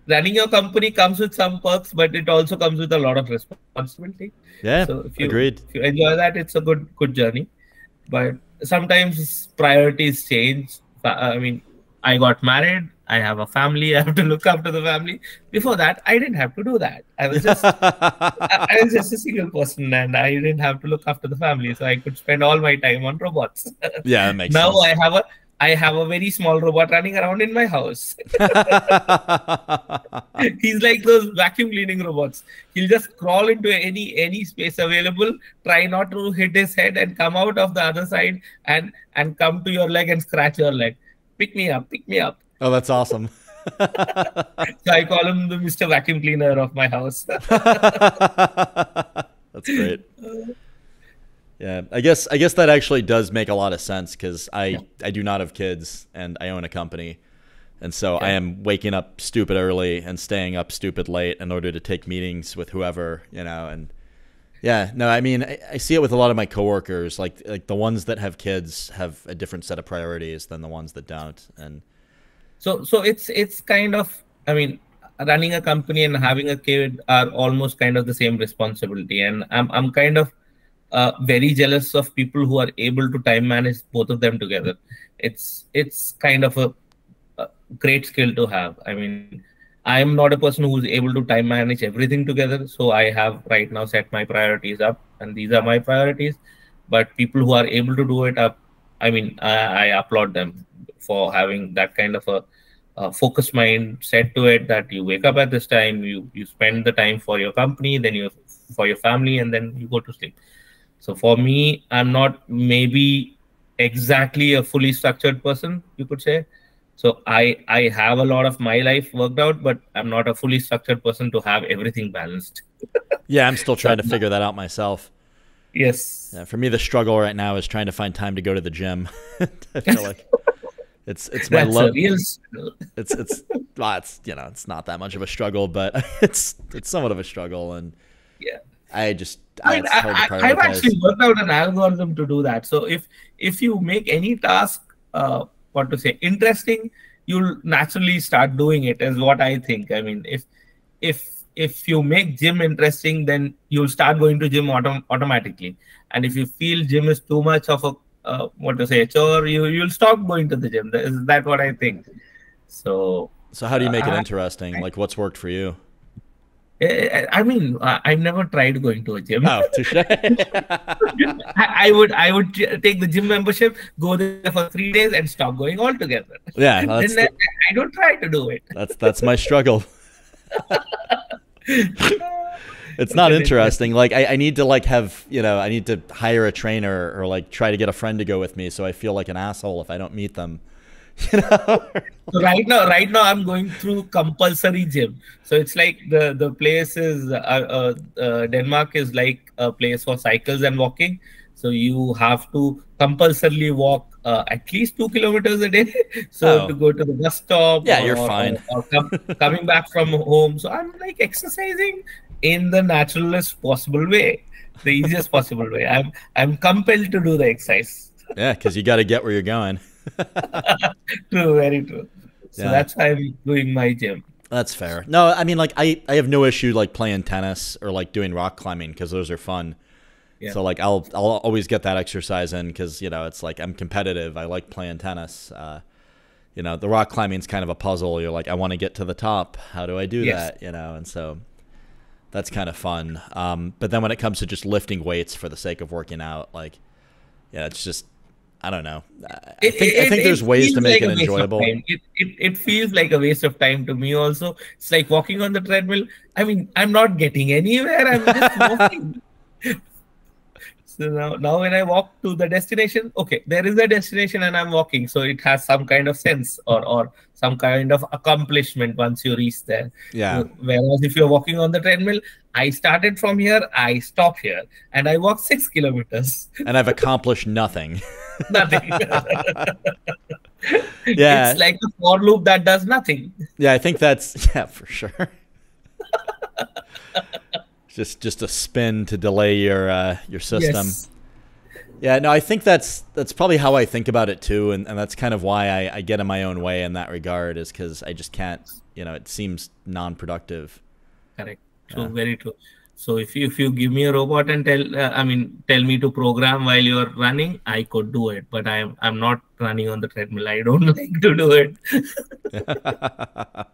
running your company comes with some perks, but it also comes with a lot of responsibility. Yeah, so if you, agreed. If you enjoy that, it's a good good journey. But sometimes priorities change. I mean, I got married. I have a family. I have to look after the family. Before that, I didn't have to do that. I was just I was just a single person, and I didn't have to look after the family, so I could spend all my time on robots. Yeah, that makes now sense. I have a I have a very small robot running around in my house. He's like those vacuum cleaning robots. He'll just crawl into any any space available, try not to hit his head, and come out of the other side and and come to your leg and scratch your leg. Pick me up, pick me up. Oh, that's awesome. so I call him the Mr. Vacuum Cleaner of my house. that's great. Yeah, I guess I guess that actually does make a lot of sense because I yeah. I do not have kids and I own a company, and so. I am waking up stupid early and staying up stupid late in order to take meetings with whoever you know. And yeah, no, I mean I, I see it with a lot of my coworkers. Like like the ones that have kids have a different set of priorities than the ones that don't. And so so it's it's kind of I mean running a company and having a kid are almost kind of the same responsibility, and I'm I'm kind of uh, very jealous of people who are able to time manage both of them together. It's it's kind of a, a great skill to have. I mean, I'm not a person who's able to time manage everything together. So I have right now set my priorities up, and these are my priorities. But people who are able to do it up, I mean, I, I applaud them for having that kind of a, focused mind set to it. That you wake up at this time, you you spend the time for your company, then you for your family, and then you go to sleep. So for me, I'm not maybe exactly a fully structured person, you could say so i i have a lot of my life worked out but i'm not a fully structured person to have everything balanced yeah i'm still trying to figure that out myself yes yeah, for me the struggle right now is trying to find time to go to the gym i feel like it's it's my love. it's it's well, it's you know it's not that much of a struggle but it's it's somewhat of a struggle and yeah. I just I, I, have actually worked out an algorithm to do that. So if if you make any task uh, what to say interesting you'll naturally start doing it is what i think. I mean if if if you make gym interesting then you'll start going to gym autom- automatically. And if you feel gym is too much of a uh, what to say chore you you'll stop going to the gym is that what i think so so how do you make uh, it interesting like what's worked for you I mean, I've never tried going to a gym. Oh, I, would, I would take the gym membership, go there for three days, and stop going altogether. Yeah, then the, I don't try to do it. That's that's my struggle. it's not interesting. Like I, I need to like have you know I need to hire a trainer or like try to get a friend to go with me, so I feel like an asshole if I don't meet them. you know? So right now right now i'm going through compulsory gym. So it's like the the place is uh, uh, uh, denmark is like a place for cycles and walking. So you have to compulsorily walk uh, at least two kilometers a day. So oh. to go to the bus stop yeah or, you're fine. or, or com- coming back from home. So i'm like exercising in the naturalist possible way the easiest possible way i'm i'm compelled to do the exercise yeah because you got to get where you're going true, very true. So yeah. that's why I'm doing my gym. That's fair. No, I mean, like I, I have no issue like playing tennis or like doing rock climbing because those are fun. Yeah. So like I'll I'll always get that exercise in because you know it's like I'm competitive. I like playing tennis. Uh, you know, the rock climbing's kind of a puzzle. You're like, I want to get to the top. How do I do yes. that? You know, and so that's kind of fun. Um, but then when it comes to just lifting weights for the sake of working out, like, yeah, it's just I don't know. I think, it, I think there's ways to make like it enjoyable. It, it, it feels like a waste of time to me also. It's like walking on the treadmill. I mean, I'm not getting anywhere. I'm just walking. so now, now when I walk to the destination, okay, there is a destination and I'm walking. So it has some kind of sense or, or some kind of accomplishment once you reach there. Yeah. Whereas if you're walking on the treadmill, I started from here, I stop here, and I walk six kilometers. And I've accomplished nothing. nothing. yeah. It's like a for loop that does nothing. Yeah, I think that's yeah, for sure. just just a spin to delay your uh, your system. Yes. Yeah, no, I think that's that's probably how I think about it too, and, and that's kind of why I, I get in my own way in that regard, is because I just can't, you know, it seems non-productive. Correct. True. Yeah. Very true. So if you if you give me a robot and tell, uh, I mean, tell me to program while you're running, I could do it, but I'm I'm not running on the treadmill. I don't like to do it. uh,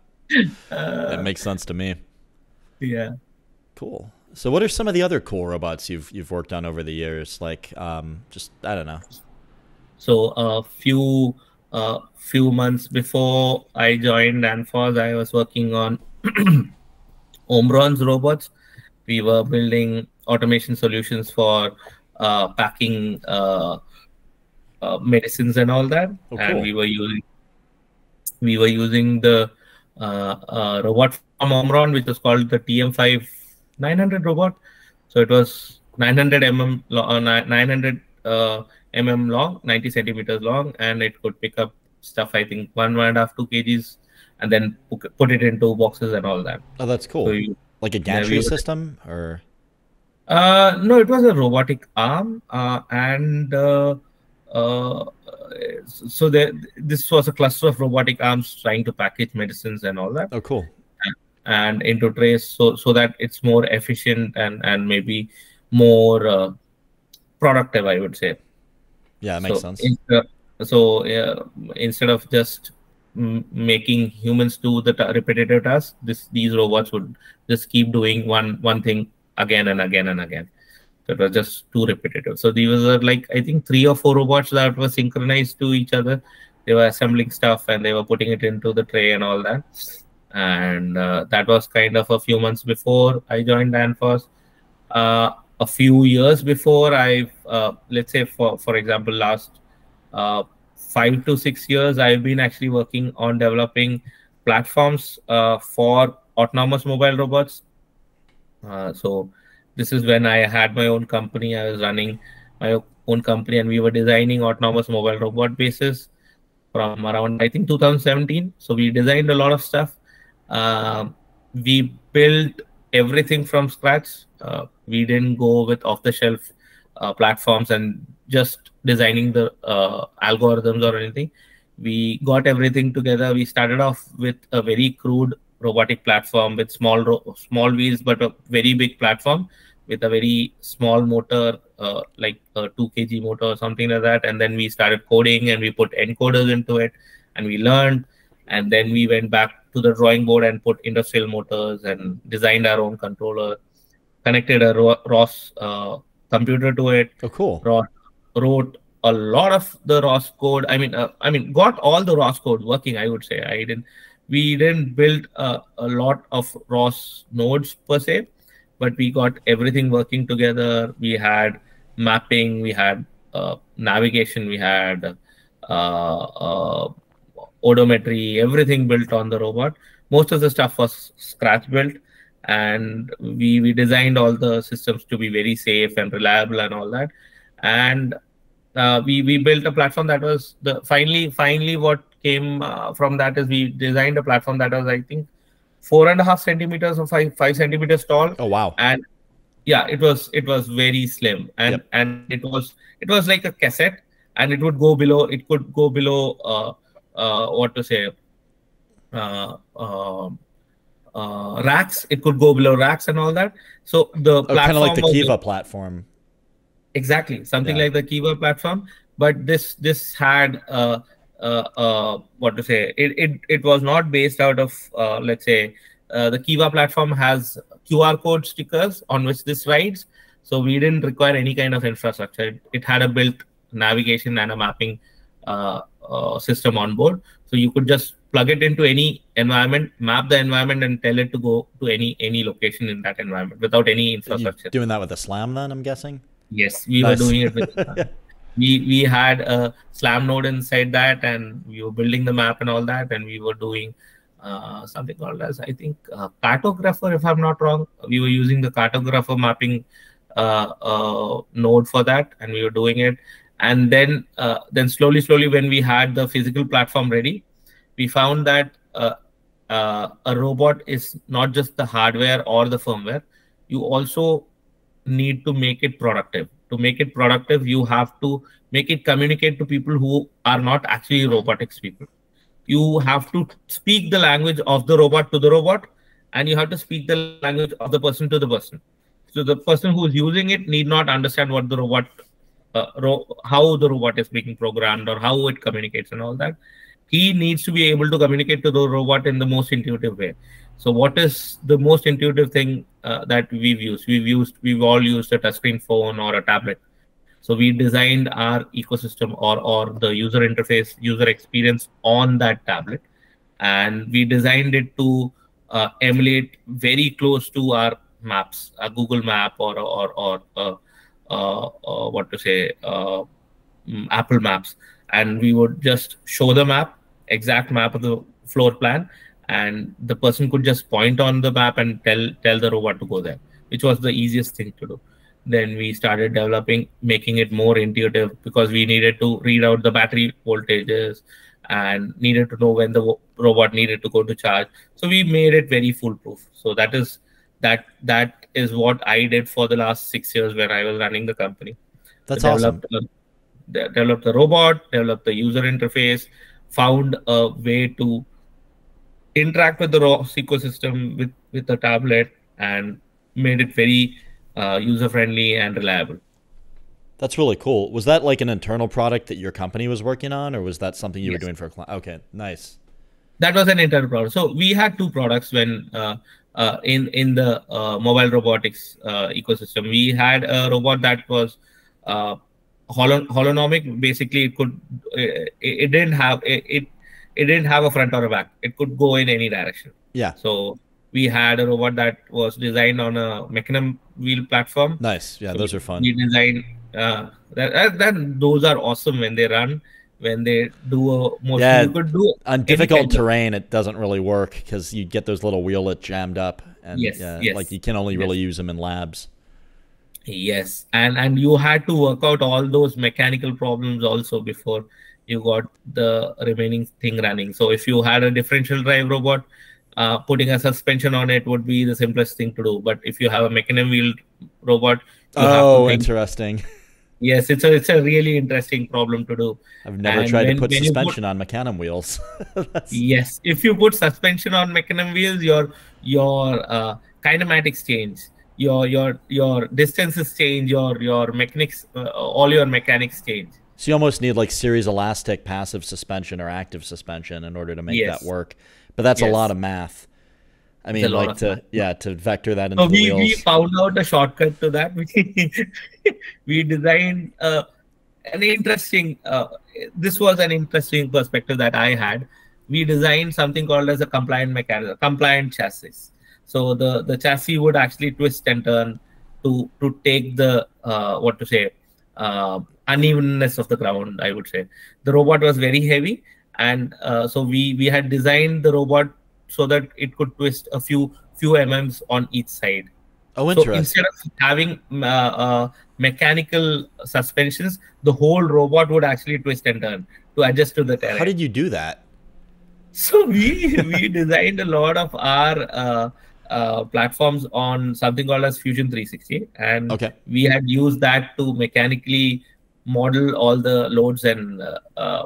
that makes sense to me. Yeah. Cool. So, what are some of the other cool robots you've you've worked on over the years? Like, um, just I don't know. So, a uh, few uh, few months before I joined Danfoss, I was working on Omron's robots. We were building automation solutions for uh, packing uh, uh, medicines and all that, oh, cool. and we were using we were using the uh, uh, robot from Omron, which was called the TM5 900 robot. So it was 900 mm, uh, 900 uh, mm long, 90 centimeters long, and it could pick up stuff. I think one one and a half two kgs, and then put it into boxes and all that. Oh, that's cool. So you, like a gantry yeah, system, or? Uh, no, it was a robotic arm, uh, and uh, uh, so there, this was a cluster of robotic arms trying to package medicines and all that. Oh, cool and into trace so so that it's more efficient and and maybe more uh, productive i would say yeah it makes so sense instead, so instead of just making humans do the repetitive tasks, this these robots would just keep doing one one thing again and again and again. So it was just too repetitive. So these were like I think three or four robots that were synchronized to each other. They were assembling stuff and they were putting it into the tray and all that. And uh, that was kind of a few months before I joined Danfoss. Uh, a few years before I, uh, let's say for for example, last uh, five to six years, I've been actually working on developing platforms uh, for autonomous mobile robots. Uh, so this is when I had my own company. I was running my own company, and we were designing autonomous mobile robot bases from around I think 2017. So we designed a lot of stuff. Uh, we built everything from scratch. Uh, we didn't go with off-the-shelf uh, platforms and just designing the uh, algorithms or anything. We got everything together. We started off with a very crude robotic platform with small small wheels, but a very big platform with a very small motor, uh, like a 2 kg motor or something like that. And then we started coding and we put encoders into it and we learned. And then we went back to the drawing board and put industrial motors and designed our own controller, connected a ROS uh, computer to it. Oh, cool. ROS, wrote a lot of the ROS code. I mean, uh, I mean, got all the ROS code working. I would say I didn't. We didn't build a, a lot of ROS nodes per se, but we got everything working together. We had mapping, we had uh, navigation, we had uh, uh, odometry, everything built on the robot. Most of the stuff was scratch built, and we we designed all the systems to be very safe and reliable and all that. And uh, we we built a platform that was the finally finally what came uh, from that is we designed a platform that was I think four and a half centimeters or five five centimeters tall. Oh wow! And yeah, it was it was very slim, and yep. and it was it was like a cassette, and it would go below. It could go below. Uh, uh, what to say? Uh, uh, uh, racks. It could go below racks and all that. So the oh, kind of like the Kiva platform. Exactly, something yeah. like the Kiva platform, but this this had uh, uh, uh, what to say? It, it it was not based out of uh, let's say uh, the Kiva platform has QR code stickers on which this rides. So we didn't require any kind of infrastructure. It, it had a built navigation and a mapping uh, uh, system on board. So you could just plug it into any environment, map the environment, and tell it to go to any any location in that environment without any infrastructure. You're doing that with a SLAM, then I'm guessing. Yes, we nice. were doing it with. we we had a slam node inside that and we were building the map and all that and we were doing uh, something called as i think uh, cartographer if i'm not wrong we were using the cartographer mapping uh, uh node for that and we were doing it and then uh, then slowly slowly when we had the physical platform ready we found that uh, a robot is not just the hardware or the firmware. You also need to make it productive. To make it productive you have to make it communicate to people who are not actually robotics people. You have to speak the language of the robot to the robot and you have to speak the language of the person to the person. So the person who is using it need not understand what the robot uh, how the robot is being programmed or how it communicates and all that he needs to be able to communicate to the robot in the most intuitive way so what is the most intuitive thing uh, that we've used? We've used, we've all used a touchscreen phone or a tablet. So we designed our ecosystem or, or the user interface, user experience on that tablet. And we designed it to uh, emulate very close to our maps, a Google map or, or, or uh what to say, uh, mm, Apple maps. And we would just show the map, exact map of the floor plan, and the person could just point on the map and tell tell the robot to go there which was the easiest thing to do. Then we started developing making it more intuitive because we needed to read out the battery voltages and needed to know when the robot needed to go to charge. So we made it very foolproof. So that is that that is what i did for the last six years when i was running the company that's awesome developed, uh, developed the robot developed the user interface found a way to interact with the ROS ecosystem with with the tablet and made it very uh, user friendly and reliable. That's really cool. Was that like an internal product that your company was working on, or was that something you yes. were doing for a client? Okay, nice. that was an internal product. So we had two products when uh, uh, in in the uh, mobile robotics uh, ecosystem. We had a robot that was uh, holo- holonomic. Basically, it could it, it didn't have it, it it didn't have a front or a back. It could go in any direction. Yeah. So we had a robot that was designed on a mecanum wheel platform. Nice. Yeah, those are fun. We designed uh, that, that, those are awesome when they run when they do a motion. Yeah, you could do on difficult terrain, it doesn't really work because you get those little wheellet jammed up, and yes, yeah, yes, like you can only really yes. use them in labs. Yes, and and you had to work out all those mechanical problems also before you got the remaining thing running. So if you had a differential drive robot, uh, putting a suspension on it would be the simplest thing to do. But if you have a mecanum wheeled robot, oh, interesting. Yes, it's a it's a really interesting problem to do. I've never and tried when, to put suspension put, on mecanum wheels. yes, if you put suspension on mecanum wheels, your your uh, kinematics change, your your your distances change, your your mechanics, uh, all your mechanics change. So you almost need like series elastic passive suspension or active suspension in order to make yes. that work. But that's yes. a lot of math. I mean, like to math. yeah to vector that into so we, wheels. we found out a shortcut to that. We designed uh, an interesting. Uh, this was an interesting perspective that I had. We designed something called as a compliant mechanism, compliant chassis. So the the chassis would actually twist and turn to to take the uh, what to say uh, unevenness of the ground. I would say the robot was very heavy, and uh, so we we had designed the robot so that it could twist a few few mm on each side. Oh, interesting. So instead of having uh, uh, mechanical suspensions, the whole robot would actually twist and turn to adjust to the terrain. How did you do that? So we we designed a lot of our uh, uh, platforms on something called as Fusion 360, and okay. we had used that to mechanically model all the loads and uh, uh,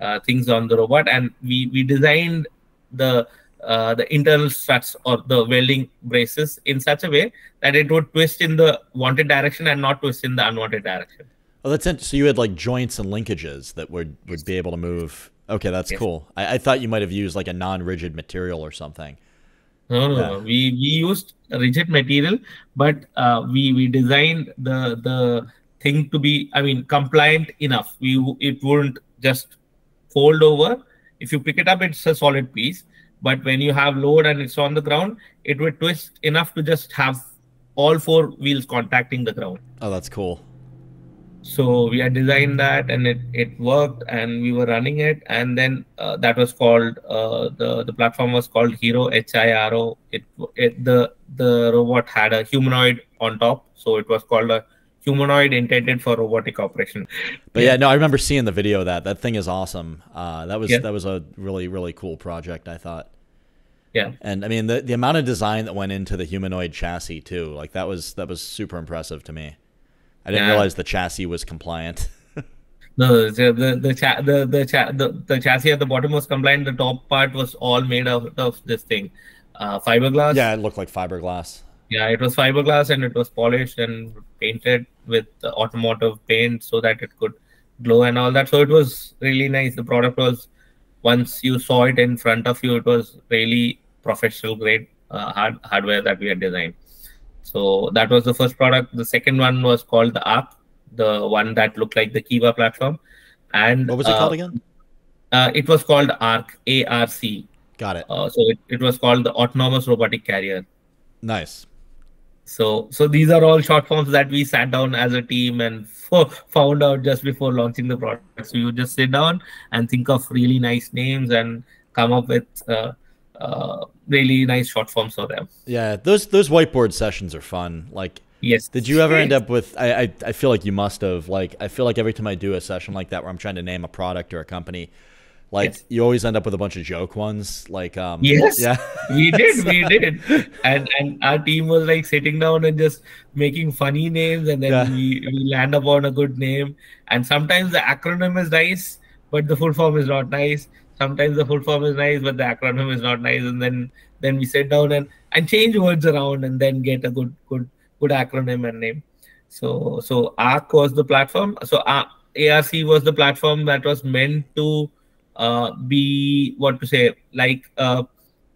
uh things on the robot, and we we designed the uh, the internal struts or the welding braces in such a way that it would twist in the wanted direction and not twist in the unwanted direction. Oh, that's interesting. So you had like joints and linkages that would would be able to move. Okay, that's yes. cool. I, I, thought you might have used like a non-rigid material or something. No, no, yeah. no. We we used rigid material, but uh, we we designed the the thing to be, I mean, compliant enough. We it wouldn't just fold over. If you pick it up, it's a solid piece but when you have load and it's on the ground it would twist enough to just have all four wheels contacting the ground. Oh that's cool. So we had designed that and it, it worked and we were running it. And then uh, that was called uh, the the platform was called Hero, hiro it, it the the robot had a humanoid on top. So it was called a humanoid intended for robotic operation. But yeah, no, I remember seeing the video of that. That thing is awesome. Uh, that was yeah. that was a really really cool project. I thought. Yeah. And I mean the the amount of design that went into the humanoid chassis too, like that was that was super impressive to me. I didn't yeah. realize the chassis was compliant. no, the the the, cha- the, the, cha- the the chassis at the bottom was compliant. The top part was all made out of this thing, uh, fiberglass. Yeah, it looked like fiberglass. Yeah, it was fiberglass and it was polished and painted with automotive paint so that it could glow and all that. So it was really nice. The product was once you saw it in front of you, it was really professional grade uh, hard, hardware that we had designed. So that was the first product. The second one was called the Arc, the one that looked like the Kiva platform. And what was it uh, called again? Uh, it was called ARC, ARC. Got it. Uh, so it, it was called the Autonomous Robotic Carrier. Nice. So so these are all short forms that we sat down as a team and found out just before launching the product. So you just sit down and think of really nice names and come up with uh, uh, really nice short forms for them. Yeah, those those whiteboard sessions are fun. Like, yes. Did you ever end up with? I, I I feel like you must have. Like, I feel like every time I do a session like that where I'm trying to name a product or a company, like yes. you always end up with a bunch of joke ones. Like, um, yes, yeah, we did, we did, and and our team was like sitting down and just making funny names, and then yeah. we we land upon a good name. And sometimes the acronym is nice, but the full form is not nice sometimes the full form is nice but the acronym is not nice and then then we sit down and and change words around and then get a good good good acronym and name so so arc was the platform so arc was the platform that was meant to be what to say like uh,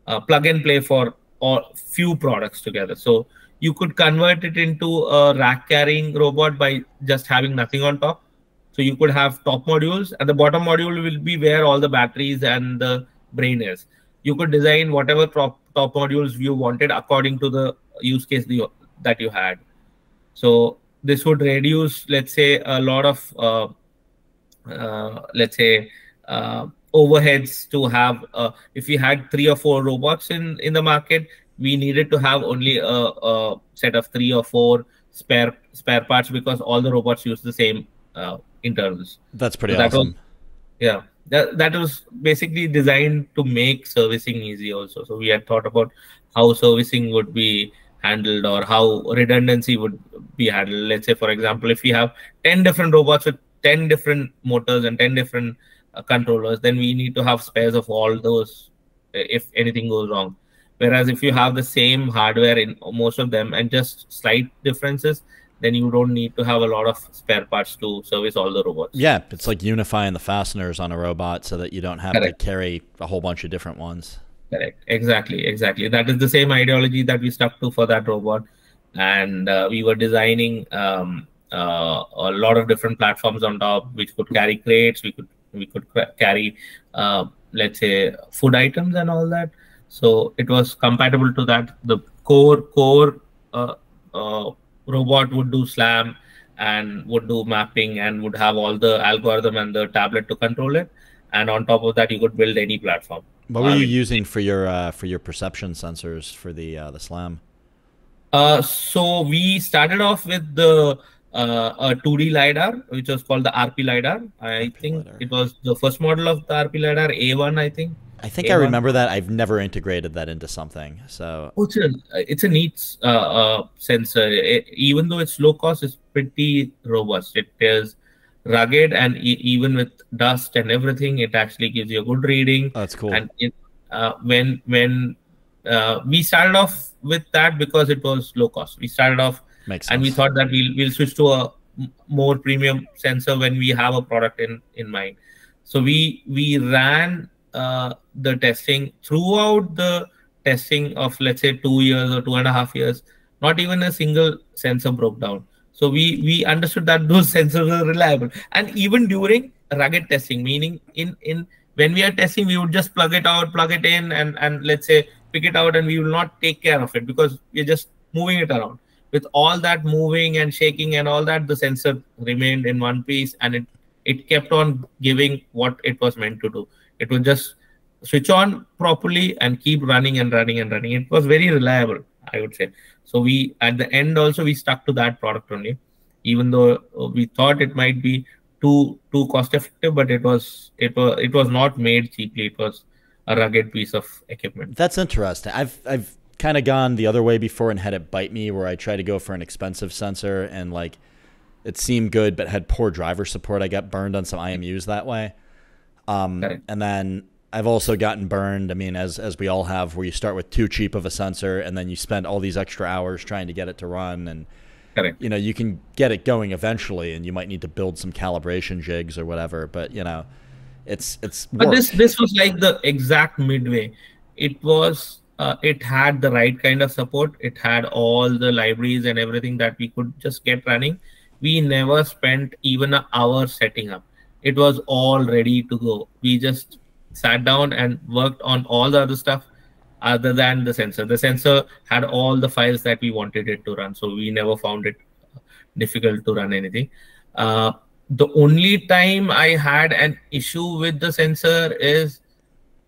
uh, plug and play for or few products together. So you could convert it into a rack carrying robot by just having nothing on top. So you could have top modules and the bottom module will be where all the batteries and the brain is. You could design whatever top, top modules you wanted according to the use case that you had. So this would reduce, let's say, a lot of, uh, uh, let's say, uh, overheads to have uh, if we had three or four robots in in the market we needed to have only a, a set of three or four spare spare parts because all the robots use the same uh, internals. That's pretty so awesome that was, yeah. That, that was basically designed to make servicing easy also. So we had thought about how servicing would be handled or how redundancy would be handled. Let's say for example if we have 10 different robots with 10 different motors and 10 different uh, controllers, then we need to have spares of all those uh, if anything goes wrong. Whereas if you have the same hardware in most of them and just slight differences, then you don't need to have a lot of spare parts to service all the robots. Yeah, it's like unifying the fasteners on a robot so that you don't have Correct. to carry a whole bunch of different ones. Correct. Exactly. Exactly. That is the same ideology that we stuck to for that robot, and uh, we were designing um, uh, a lot of different platforms on top, which could carry crates. We could we could carry uh, let's say food items and all that. So it was compatible to that. The core core uh, uh, robot would do slam and would do mapping and would have all the algorithm and the tablet to control it. And on top of that you could build any platform. What were you uh, using for your uh, for your perception sensors for the uh, the slam? So we started off with the uh, a 2D LiDAR, which was called the RP LiDAR. I RP think LiDAR. it was the first model of the RP LiDAR, A1, I think. I think A1. I remember that. I've never integrated that into something. So oh, it's a it's a neat uh, uh, sensor. It, even though it's low cost, it's pretty robust. It is rugged, and e even with dust and everything, it actually gives you a good reading. Oh, that's cool. And it, uh, when when uh, we started off with that because it was low cost. We started off Makes sense. And we thought that we'll we'll switch to a more premium sensor when we have a product in in mind. So we we ran uh, the testing throughout the testing of let's say two years or two and a half years. Not even a single sensor broke down. So we we understood that those sensors are reliable. And even during rugged testing, meaning in in when we are testing, we would just plug it out, plug it in, and and let's say pick it out, and we will not take care of it because we're just moving it around with all that moving and shaking and all that, the sensor remained in one piece and it, it kept on giving what it was meant to do. It would just switch on properly and keep running and running and running. It was very reliable, I would say. So we, at the end also, we stuck to that product only, even though uh, we thought it might be too too cost effective, but it was it was it was not made cheaply. It was a rugged piece of equipment. That's interesting. I've I've kind of gone the other way before and had it bite me where I tried to go for an expensive sensor and like it seemed good but had poor driver support. I got burned on some IMUs that way. Um, okay. And then I've also gotten burned. I mean, as as we all have, where you start with too cheap of a sensor and then you spend all these extra hours trying to get it to run, and you know you can get it going eventually, and you might need to build some calibration jigs or whatever. But you know, it's it's. But this this was like the exact midway. It was uh, it had the right kind of support. It had all the libraries and everything that we could just get running. We never spent even an hour setting up. It was all ready to go. We just sat down and worked on all the other stuff other than the sensor. The sensor had all the files that we wanted it to run. So we never found it difficult to run anything. Uh, the only time I had an issue with the sensor is,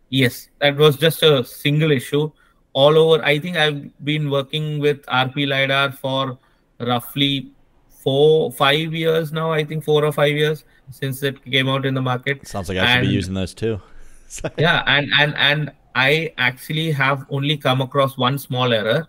yes, that was just a single issue all over. I think I've been working with RP LiDAR for roughly four, five years now. I think four or five years since it came out in the market. Sounds like I and, should be using those too. yeah, and and and I actually have only come across one small error,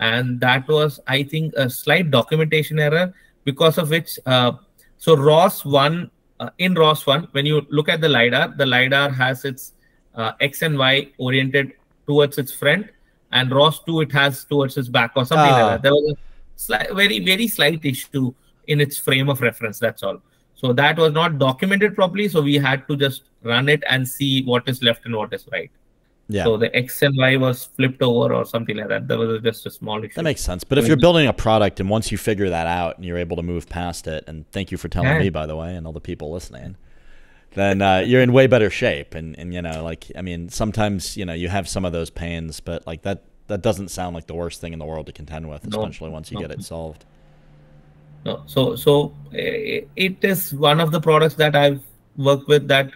and that was I think a slight documentation error because of which. Uh, so ROS one uh, in ROS one, when you look at the lidar, the lidar has its uh, X and Y oriented towards its front, and ROS 2 it has towards its back or something like ah. that. There was a slight, very, very slight issue in its frame of reference. That's all. So that was not documented properly. So we had to just run it and see what is left and what is right. Yeah. So the X and Y was flipped over or something like that. That was just a small issue. That makes sense. But if you're building a product and once you figure that out and you're able to move past it, and thank you for telling yeah. me, by the way, and all the people listening, then uh, you're in way better shape. And, and, you know, like, I mean, sometimes, you know, you have some of those pains, but like that, that doesn't sound like the worst thing in the world to contend with, especially no, once you no. get it solved. No. So, so it is one of the products that I've worked with that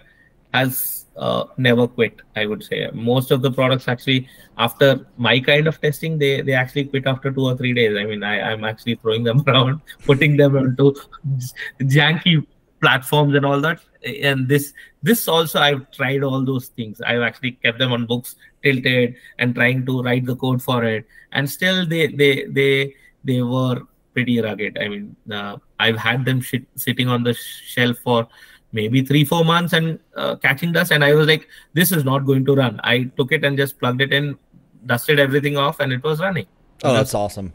has uh, never quit i would say most of the products actually after my kind of testing they they actually quit after two or three days i mean I, i'm actually throwing them around putting them into janky platforms and all that. And this this also i've tried all those things. I've actually kept them on books tilted and trying to write the code for it. And still they they they they were pretty rugged. I mean uh, i've had them shit, sitting on the shelf for maybe three four months and uh, catching dust. And i was like this is not going to run. I took it and just plugged it in dusted everything off and it was running. Oh that's, that's awesome.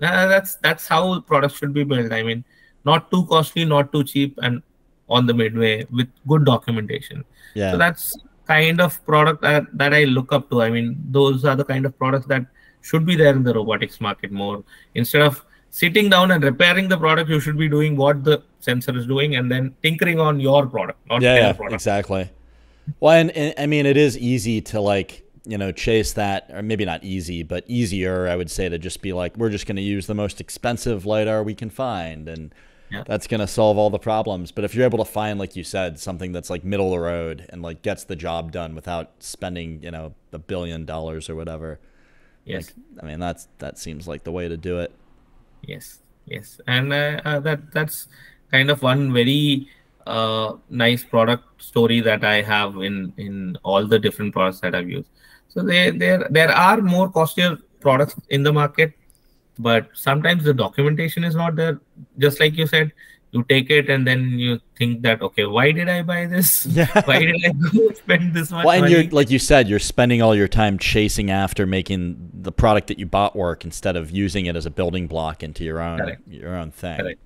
Uh, that's that's how products should be built. I mean not too costly not too cheap and on the midway with good documentation yeah so that's kind of product that, that i look up to i mean those are the kind of products that should be there in the robotics market more instead of sitting down and repairing the product, you should be doing what the sensor is doing and then tinkering on your product, not yeah, yeah product. exactly. Well, and, and I mean, it is easy to like you know chase that, or maybe not easy, but easier, I would say, to just be like, we're just going to use the most expensive lidar we can find, and yeah. that's going to solve all the problems. But if you're able to find, like you said, something that's like middle of the road and like gets the job done without spending, you know, a billion dollars or whatever. Yes. Like, I mean, that's that seems like the way to do it yes yes and uh, uh, that that's kind of one very uh, nice product story that i have in in all the different products that i've used so there there there are more costlier products in the market but sometimes the documentation is not there just like you said you take it and then you think that okay why did i buy this yeah. why did i spend this much well, and money? you're like you said you're spending all your time chasing after making the product that you bought work instead of using it as a building block into your own Correct. your own thing Correct.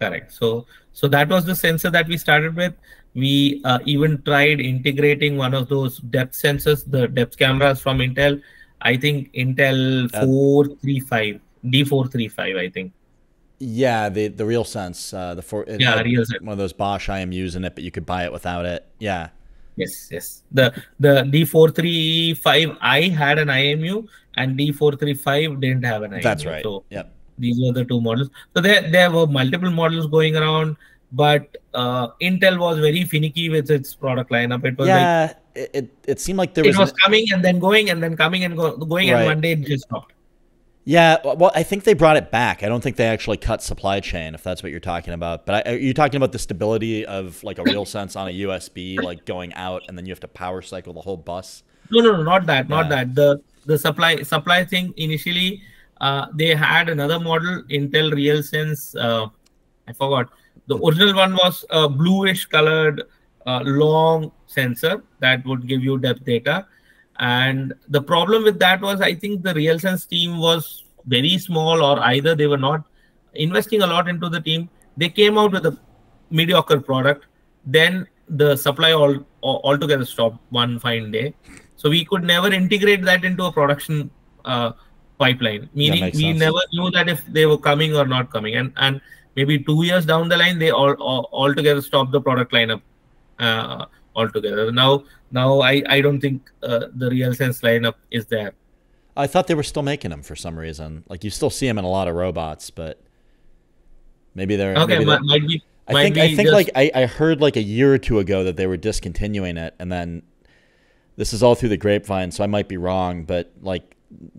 Correct. So, so that was the sensor that we started with. We uh, even tried integrating one of those depth sensors, the depth cameras from Intel. I think Intel uh, 435, D435, I think. Yeah, the the RealSense, uh, the for yeah, RealSense. one of those Bosch IMUs in it, but you could buy it without it. Yeah. Yes, yes. The the D four three five I had an IMU and D four three five didn't have an IMU. That's right. So yep. these were the two models. So there there were multiple models going around, but uh, Intel was very finicky with its product lineup. It was yeah, like, it, it seemed like there was it was an... coming and then going and then coming and go, going right. and one day it just stopped. Yeah, well, I think they brought it back. I don't think they actually cut supply chain, if that's what you're talking about. But are you talking about the stability of like a RealSense on a USB, like going out, and then you have to power cycle the whole bus? No, no, no, not that, not that. The the supply supply thing initially, uh, they had another model, Intel RealSense. Uh, I forgot. The original one was a bluish colored, uh, long sensor that would give you depth data and the problem with that was, I think the RealSense team was very small, or either they were not investing a lot into the team. They came out with a mediocre product. Then the supply all, all altogether stopped one fine day. So we could never integrate that into a production uh, pipeline. Meaning we sense. never knew that if they were coming or not coming. And and maybe two years down the line, they all, all altogether stopped the product lineup uh, altogether. Now now I, I don't think uh, the RealSense lineup is there. I thought they were still making them for some reason. Like you still see them in a lot of robots, but maybe they're okay. Maybe they're, might be. I think I think just... like I, I heard like a year or two ago that they were discontinuing it, and then this is all through the grapevine, so I might be wrong, but like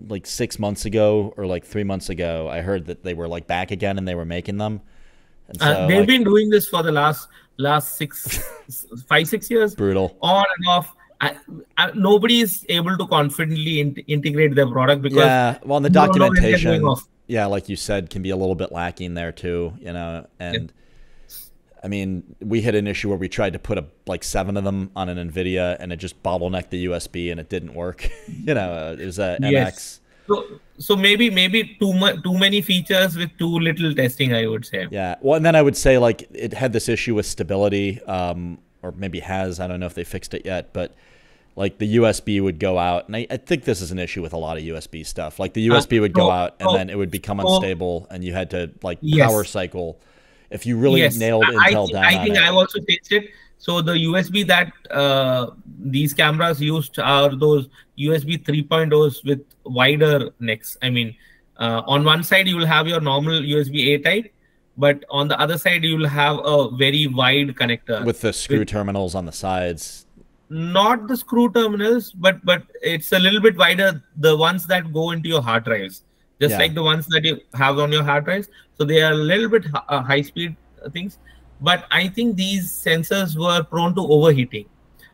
like six months ago or like three months ago, I heard that they were like back again and they were making them. So, uh, they've like, been doing this for the last last six, five, six years. Brutal. On and off. I, I, nobody is able to confidently in, integrate their product because yeah, well, the documentation, yeah, like you said, can be a little bit lacking there too. You know, and yeah. I mean, we had an issue where we tried to put a like seven of them on an Nvidia, and it just bottlenecked the USB, and it didn't work. you know, it was a MX. Yes. So, so maybe maybe too much too many features with too little testing. I would say. Yeah. Well, and then I would say like it had this issue with stability, um, or maybe has. I don't know if they fixed it yet, but like the USB would go out, and I, I, think this is an issue with a lot of USB stuff. Like the USB uh, would go out, and then it would become unstable, and you had to like yes. power cycle. If you really yes. nailed Intel I, down, I think I've also tested. So the USB that uh, these cameras used are those USB 3.0s with wider necks. I mean, uh, on one side you will have your normal USB A type, but on the other side you will have a very wide connector with the screw with, terminals on the sides not the screw terminals, but but it's a little bit wider. The ones that go into your hard drives, just yeah. like the ones that you have on your hard drives. So they are a little bit uh, high speed things. But I think these sensors were prone to overheating.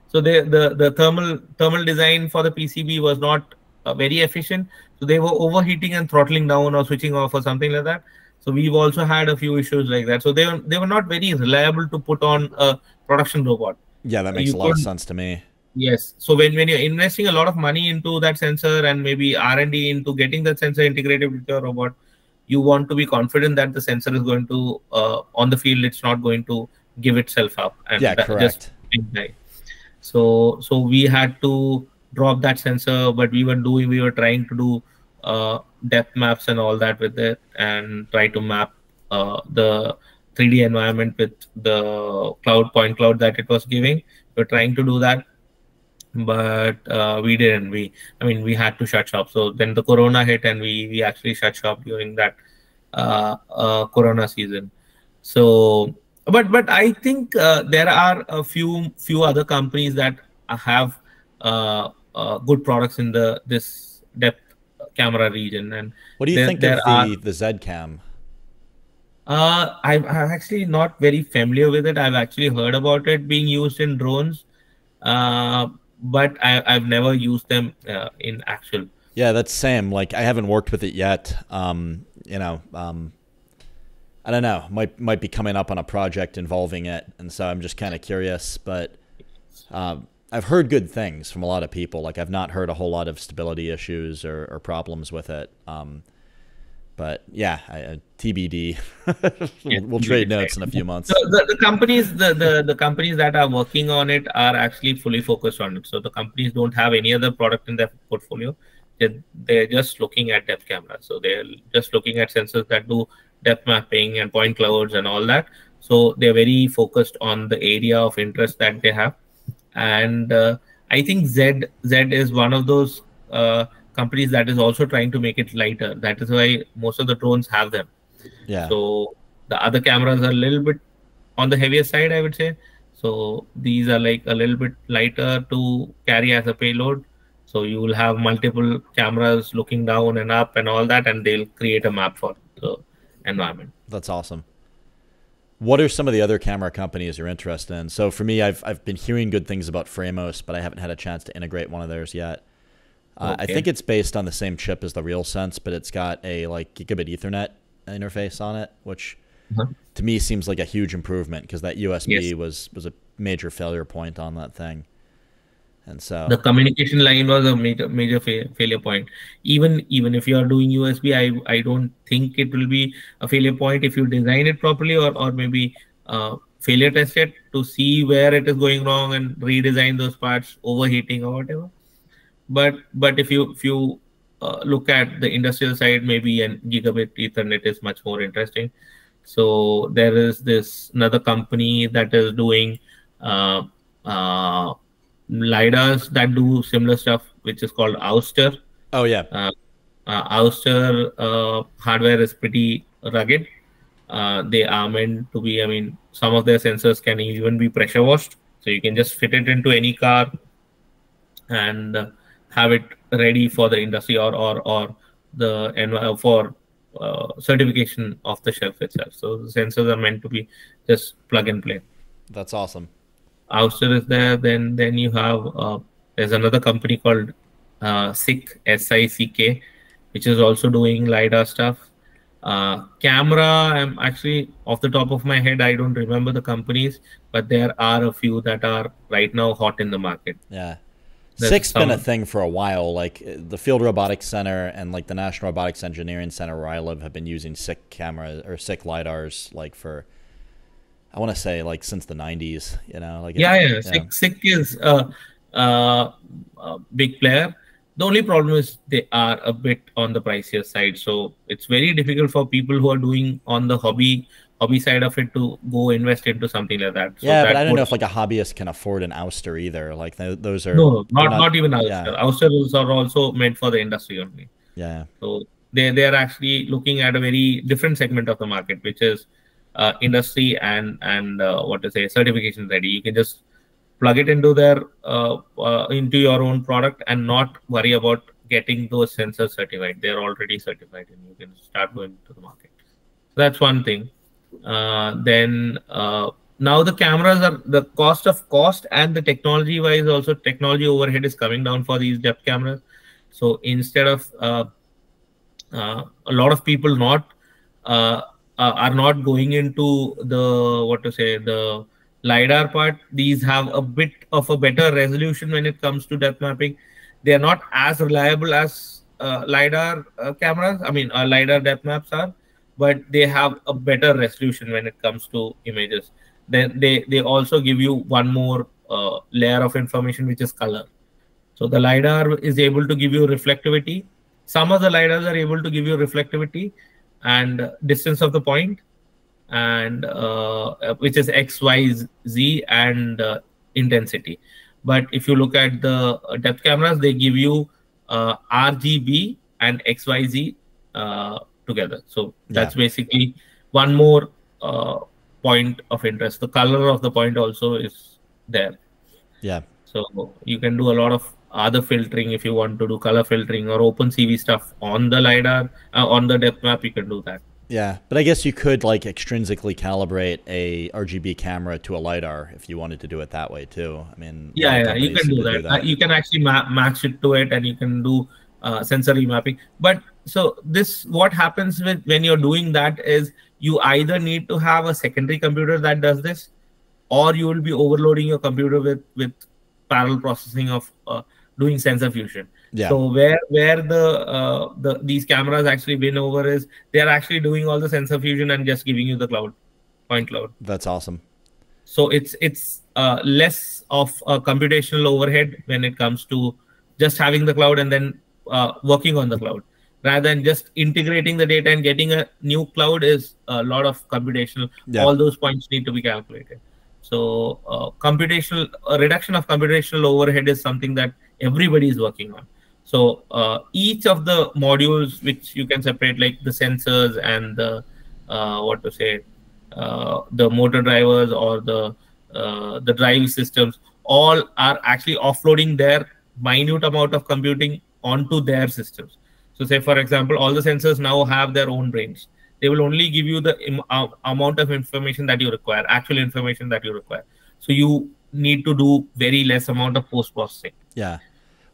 So the the the thermal thermal design for the PCB was not uh, very efficient. So they were overheating and throttling down or switching off or something like that. So we've also had a few issues like that. So they were, they were not very reliable to put on a production robot. Yeah, that makes a lot of sense to me. Yes. So when, when you're investing a lot of money into that sensor and maybe R&D into getting that sensor integrated with your robot, you want to be confident that the sensor is going to, uh, on the field, it's not going to give itself up. And yeah, correct. Die. So, so we had to drop that sensor, but we were doing, we were trying to do uh, depth maps and all that with it and try to map uh, the 3D environment with the cloud point cloud that it was giving. We're trying to do that, but uh, we didn't. We, I mean, we had to shut shop. So then the Corona hit, and we we actually shut shop during that uh, uh, Corona season. So, but but I think uh, there are a few few other companies that have uh, uh, good products in the this depth camera region. And what do you there, think there of the are, the Zcam? Uh, I'm, I'm actually not very familiar with it. I've actually heard about it being used in drones, uh, but I, have never used them uh, in actual. Yeah, that's same. Like I haven't worked with it yet. Um, you know, um, I don't know. Might might be coming up on a project involving it, and so I'm just kind of curious. But um, I've heard good things from a lot of people. Like I've not heard a whole lot of stability issues or, or problems with it. Um, but yeah, I, uh, TBD. we'll, we'll trade notes in a few months. So the, the companies, the, the the companies that are working on it are actually fully focused on it. So the companies don't have any other product in their portfolio. They're, they're just looking at depth cameras. So they're just looking at sensors that do depth mapping and point clouds and all that. So they're very focused on the area of interest that they have. And uh, I think Z Z is one of those. Uh, companies that is also trying to make it lighter. That is why most of the drones have them. Yeah. So the other cameras are a little bit on the heavier side, I would say. So these are like a little bit lighter to carry as a payload. So you will have multiple cameras looking down and up and all that, and they'll create a map for the environment. That's awesome. What are some of the other camera companies you're interested in? So for me, I've I've been hearing good things about Framos, but I haven't had a chance to integrate one of theirs yet. Uh, okay. I think it's based on the same chip as the RealSense, but it's got a like gigabit Ethernet interface on it, which uh-huh. to me seems like a huge improvement because that USB yes. was was a major failure point on that thing. And so the communication line was a major major fa- failure point. Even even if you are doing USB, I I don't think it will be a failure point if you design it properly or or maybe uh, failure test it to see where it is going wrong and redesign those parts, overheating or whatever but but if you if you uh, look at the industrial side maybe and gigabit ethernet is much more interesting. So there is this another company that is doing uh, uh, lidars that do similar stuff which is called Ouster. Oh yeah. Uh, uh Ouster uh, hardware is pretty rugged. Uh, they are meant to be i mean some of their sensors can even be pressure washed. So you can just fit it into any car and have it ready for the industry or or or the for uh, certification of the shelf itself. So the sensors are meant to be just plug and play. That's awesome. Ouster is there. Then then you have uh, there's another company called uh, SICK S I C K, which is also doing lidar stuff. Uh, camera, I'm actually off the top of my head, I don't remember the companies, but there are a few that are right now hot in the market. Yeah. SICK's some... been a thing for a while. Like uh, the Field Robotics Center and like the National Robotics Engineering Center where I live have been using SICK cameras or SICK lidars like for I want to say like since the 90s, you know, like yeah, it, yeah. SICK, SICK is a, a, a big player. The only problem is they are a bit on the pricier side, so it's very difficult for people who are doing on the hobby hobby side of it to go invest into something like that. So yeah, that but I don't know if like a hobbyist can afford an Ouster either. Like those are no, not not, not even Ouster. Yeah. Ousters are also meant for the industry only. Yeah. So they they are actually looking at a very different segment of the market, which is uh, industry and and uh, what to say certification ready. You can just plug it into their uh, uh, into your own product and not worry about getting those sensors certified. They're already certified, and you can start going to the market. So that's one thing. Uh, then uh, now the cameras are the cost of cost and the technology wise also technology overhead is coming down for these depth cameras. So instead of uh, uh a lot of people not uh, are not going into the what to say the lidar part these have a bit of a better resolution when it comes to depth mapping they are not as reliable as uh, lidar uh, cameras i mean uh, lidar depth maps are but they have a better resolution when it comes to images. Then they they also give you one more uh, layer of information which is color. So the lidar is able to give you reflectivity. Some of the lidars are able to give you reflectivity and distance of the point, and uh, which is x, y, z, and uh, intensity. But if you look at the depth cameras, they give you uh, RGB and XYZ uh, together. So that's yeah. basically one more uh, point of interest. The color of the point also is there. Yeah. So you can do a lot of other filtering if you want to do color filtering or OpenCV stuff on the lidar uh, on the depth map. You can do that. Yeah, but I guess you could like extrinsically calibrate a RGB camera to a lidar if you wanted to do it that way too. I mean, yeah, yeah, you can do that. do that. Uh, you can actually ma- match it to it, and you can do uh, sensory mapping. But so this what happens with when you're doing that is you either need to have a secondary computer that does this or you will be overloading your computer with with parallel processing of uh, doing sensor fusion yeah. so where where the uh, the these cameras actually win over is they're actually doing all the sensor fusion and just giving you the cloud point cloud that's awesome so it's it's uh, less of a computational overhead when it comes to just having the cloud and then uh, working on the cloud. Rather than just integrating the data and getting a new cloud is a lot of computational yeah. all those points need to be calculated. So uh, computational a reduction of computational overhead is something that everybody is working on. So uh, each of the modules which you can separate like the sensors and the uh, what to say uh, the motor drivers or the uh, the drive systems all are actually offloading their minute amount of computing onto their systems so say, for example, all the sensors now have their own brains. They will only give you the Im- uh, amount of information that you require, actual information that you require. So you need to do very less amount of post processing. Yeah.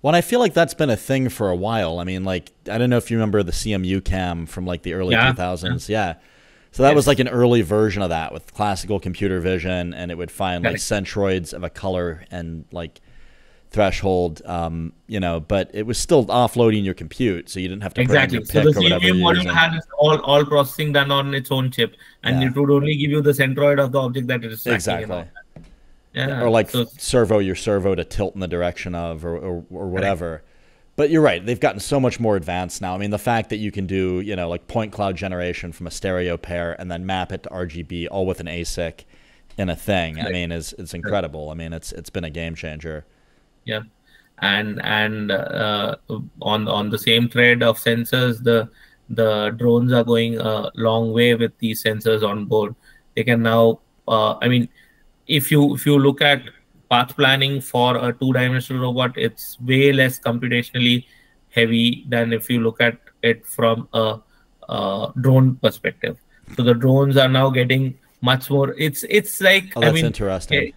Well, I feel like that's been a thing for a while. I mean, like, I don't know if you remember the CMUcam from like the early yeah. 2000s. Yeah. yeah. So that yes. was like an early version of that with classical computer vision, and it would find like centroids of a color and like threshold, um, you know, but it was still offloading your compute, so you didn't have to exactly. so the CPU module had all all processing done on its own chip, and yeah. it would only give you the centroid of the object that it is exactly. Yeah. Or like so, servo your servo to tilt in the direction of, or or, or whatever. Right. But you're right; they've gotten so much more advanced now. I mean, the fact that you can do, you know, like point cloud generation from a stereo pair and then map it to RGB, all with an ASIC in a thing. Right. I mean, is it's incredible. I mean, it's it's been a game changer yeah. And and uh, on on the same thread of sensors the the drones are going a long way with these sensors on board. They can now uh, i mean if you if you look at path planning for a two dimensional robot it's way less computationally heavy than if you look at it from a, a drone perspective. So the drones are now getting much more it's it's like oh, that's I mean, interesting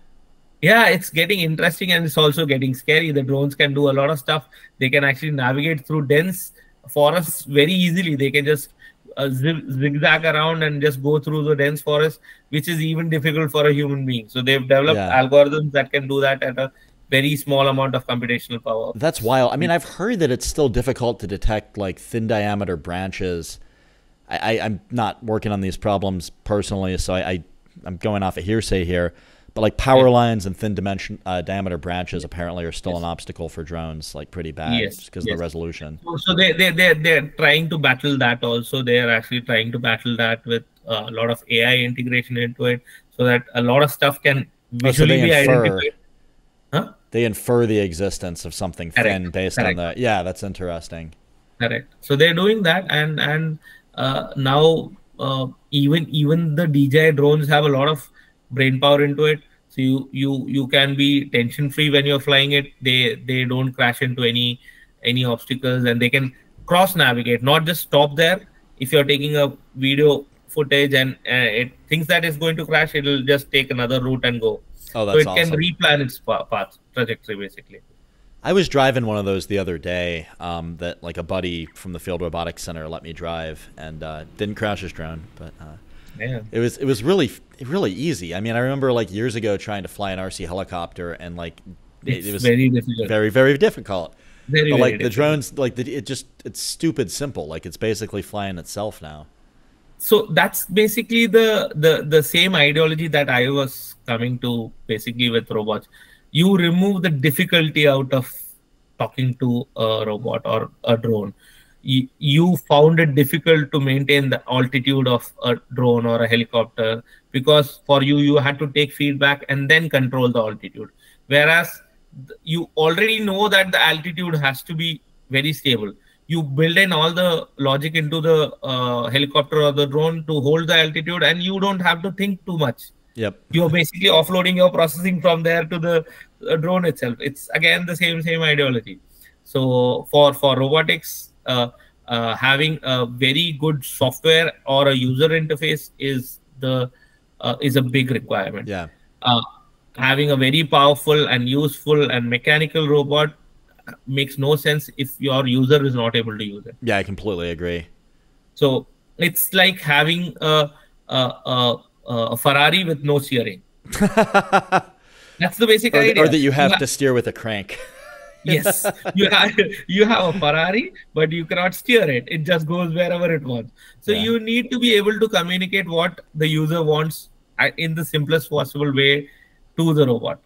yeah it's getting interesting and it's also getting scary the drones can do a lot of stuff they can actually navigate through dense forests very easily they can just uh, zigzag around and just go through the dense forest which is even difficult for a human being so they've developed yeah. algorithms that can do that at a very small amount of computational power. That's wild. I mean, I've heard that it's still difficult to detect like thin diameter branches. I, am not working on these problems personally, so I, I am going off a hearsay here. But like power yeah. lines and thin dimension uh, diameter branches apparently are still yes. an obstacle for drones, like pretty bad yes. because yes. of the resolution. So they they they they're trying to battle that also. They are actually trying to battle that with uh, a lot of AI integration into it, so that a lot of stuff can visually oh, so be infer, identified. Huh? They infer the existence of something Correct. thin based Correct. on that. Yeah, that's interesting. Correct. So they're doing that, and and uh, now uh, even even the DJI drones have a lot of brain power into it. So you you you can be tension free when you're flying it. They they don't crash into any any obstacles and they can cross navigate not just stop there. If you're taking a video footage and uh, it thinks that it's going to crash it'll just take another route and go. Oh, that's so it awesome. can replan its path trajectory basically. I was driving one of those the other day um, that like a buddy from the Field Robotics Center let me drive and uh, didn't crash his drone, but uh, Man. It was it was really really easy. I mean, I remember like years ago trying to fly an RC helicopter and like it, it was very difficult. Very very difficult. Very, but like very the drones, like the, it just it's stupid simple. Like it's basically flying itself now. So that's basically the the the same ideology that I was coming to basically with robots. You remove the difficulty out of talking to a robot or a drone you, found it difficult to maintain the altitude of a drone or a helicopter because for you you had to take feedback and then control the altitude. Whereas you already know that the altitude has to be very stable. You build in all the logic into the uh, helicopter or the drone to hold the altitude and you don't have to think too much. Yep. You're basically offloading your processing from there to the uh, drone itself. It's again the same same ideology. So for for robotics having a very good software or a user interface is the uh, is a big requirement. Yeah. Uh, having a very powerful and useful and mechanical robot makes no sense if your user is not able to use it. Yeah, I completely agree. So it's like having a a, a, a Ferrari with no steering. That's the basic or, idea. Or that you have to steer with a crank. yes. You have you have a ferrari but you cannot steer it. It just goes wherever it wants. So yeah. you need to be able to communicate what the user wants uh, in the simplest possible way to the robot.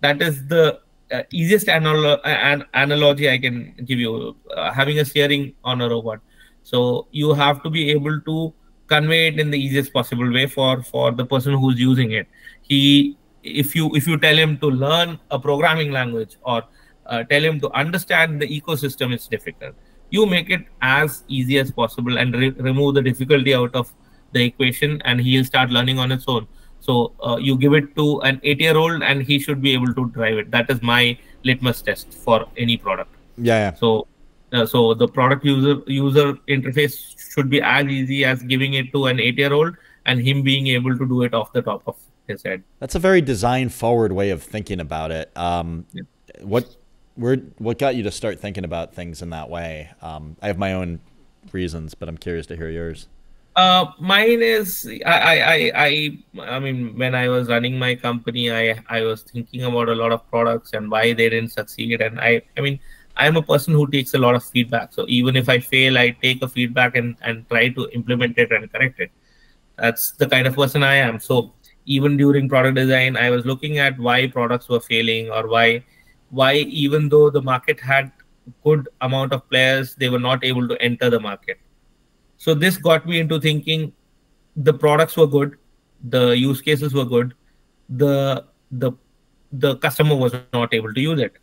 That is the uh, easiest anal- an- analogy i can give you uh, having a steering on a robot. So you have to be able to convey it in the easiest possible way for for the person who's using it. He if you if you tell him to learn a programming language or uh, tell him to understand the ecosystem is difficult. You make it as easy as possible and re- remove the difficulty out of the equation and he'll start learning on its own. So uh, you give it to an 8 year old and he should be able to drive it. That is my litmus test for any product. Yeah, yeah. so uh, so the product user user interface should be as easy as giving it to an 8 year old and him being able to do it off the top of his head. That's a very design forward way of thinking about it. Um, yeah. what where what got you to start thinking about things in that way? Um, I have my own reasons, but I'm curious to hear yours. Uh, mine is I, I I I mean when I was running my company, I I was thinking about a lot of products and why they didn't succeed, and I I mean I'm a person who takes a lot of feedback. So even if I fail, I take a feedback and and try to implement it and correct it. That's the kind of person I am. So even during product design, I was looking at why products were failing or why why even though the market had good amount of players they were not able to enter the market. So this got me into thinking the products were good the use cases were good the the the customer was not able to use it.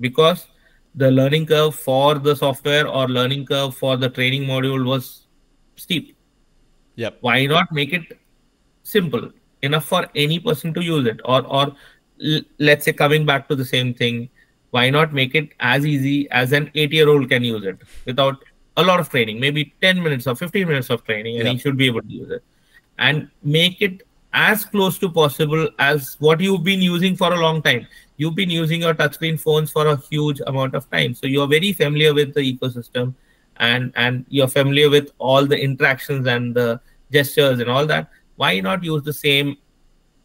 Because the learning curve for the software or learning curve for the training module was steep. Yep. Why not make it simple enough for any person to use it? Or or let's say coming back to the same thing why not make it as easy as an 8 year old can use it without a lot of training? Maybe 10 minutes or 15 minutes of training and yeah. he should be able to use it. And make it as close to possible as what you've been using for a long time. You've been using your touchscreen phones for a huge amount of time. So you're very familiar with the ecosystem and and you're familiar with all the interactions and the gestures and all that. Why not use the same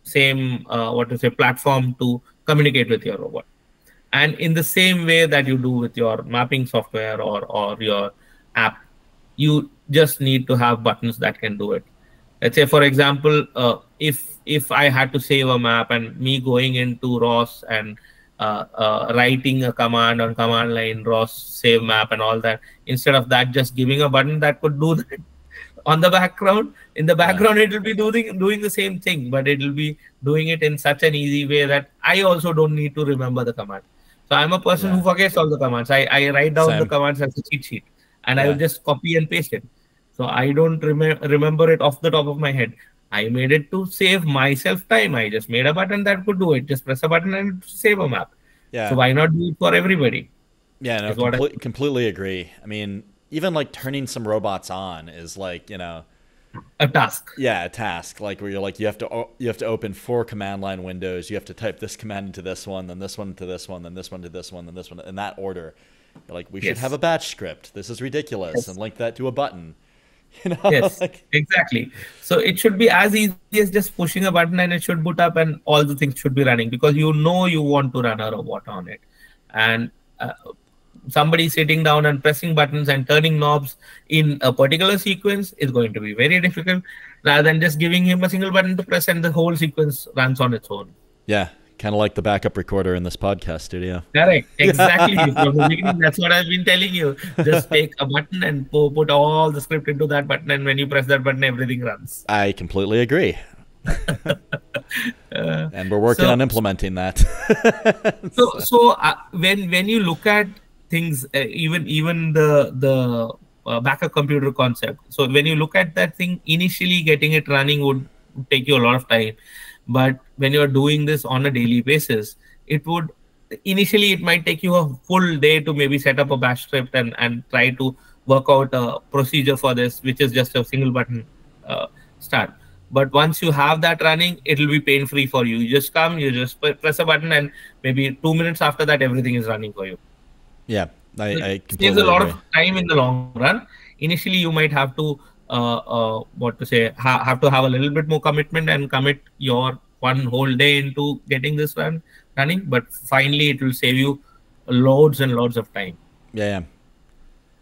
same uh, what to say platform to communicate with your robot. And in the same way that you do with your mapping software or or your app you just need to have buttons that can do it. Let's say for example uh, if if i had to save a map and me going into ROS and uh, uh, writing a command on command line ROS save map and all that instead of that just giving a button that could do that on the background. In the background it will be doing doing the same thing but it will be doing it in such an easy way that i also don't need to remember the command. So i'm a person yeah. who forgets all the commands. I, I write down Same. the commands as a cheat sheet and yeah. i will just copy and paste it. So i don't rem- remember it off the top of my head. I made it to save myself time. I just made a button that could do it. Just press a button and save a map. Yeah. So why not do it for everybody? Yeah no comple- I- completely agree. I mean even like turning some robots on is like you know a task. Yeah a task like where you're like you have to you have to open four command line windows. You have to type this command into this one then this one to this one then this one to this one then this one in that order. You're like we yes. should have a batch script. This is ridiculous yes. and link that to a button. You know yes like, exactly. So it should be as easy as just pushing a button and it should boot up and all the things should be running because you know you want to run a robot on it. And uh, somebody sitting down and pressing buttons and turning knobs in a particular sequence is going to be very difficult rather than just giving him a single button to press and the whole sequence runs on its own. Yeah, kind of like the backup recorder in this podcast studio. Correct, exactly. From the beginning, that's what I've been telling you. Just take a button and put all the script into that button, and when you press that button, everything runs. I completely agree. uh, and we're working so, on implementing that. so, so uh, when when you look at things uh, even even the the uh, backup computer concept. So when you look at that thing initially getting it running would take you a lot of time. But when you're doing this on a daily basis it would initially it might take you a full day to maybe set up a bash script and and try to work out a procedure for this which is just a single button uh, start. But once you have that running it will be pain free for you. You just come you just press a button and maybe two minutes after that everything is running for you yeah, I, I saves a lot agree. of time in the long run. Initially, you might have to uh, uh, what to say ha- have to have a little bit more commitment and commit your one whole day into getting this run running. But finally, it will save you loads and loads of time. Yeah,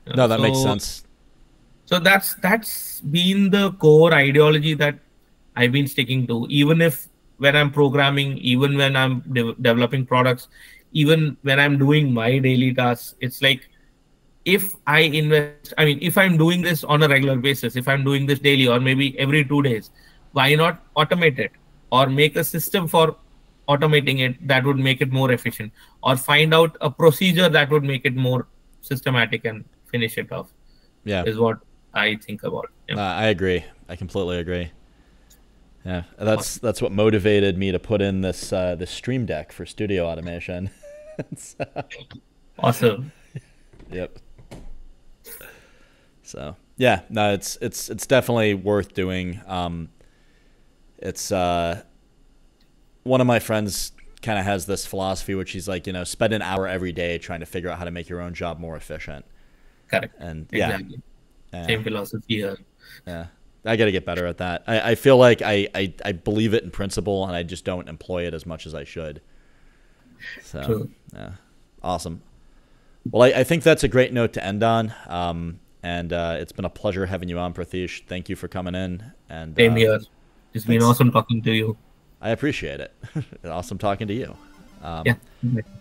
yeah. No, that so, makes sense. So that's that's been the core ideology that I've been sticking to. Even if when I'm programming, even when I'm de- developing products, even when i'm doing my daily tasks it's like if i invest i mean if i'm doing this on a regular basis if i'm doing this daily or maybe every two days why not automate it? Or make a system for automating it that would make it more efficient? Or find out a procedure that would make it more systematic and finish it off yeah. is what i think about yeah. uh, i agree. I completely agree. Yeah, that's that's what motivated me to put in this uh, this Stream Deck for studio automation. so, awesome. Yep. So yeah, no, it's it's it's definitely worth doing. Um, it's uh, one of my friends kind of has this philosophy, which he's like, you know, spend an hour every day trying to figure out how to make your own job more efficient. Correct. And yeah, exactly. same philosophy here. Yeah. I got to get better at that. I, I feel like I, I, I believe it in principle, and I just don't employ it as much as I should. So, True. Yeah, awesome. Well, I, I think that's a great note to end on. Um, and uh, it's been a pleasure having you on, Pratheesh. Thank you for coming in. And same uh, here. It's been awesome talking to you. I appreciate it. awesome talking to you. Um, yeah.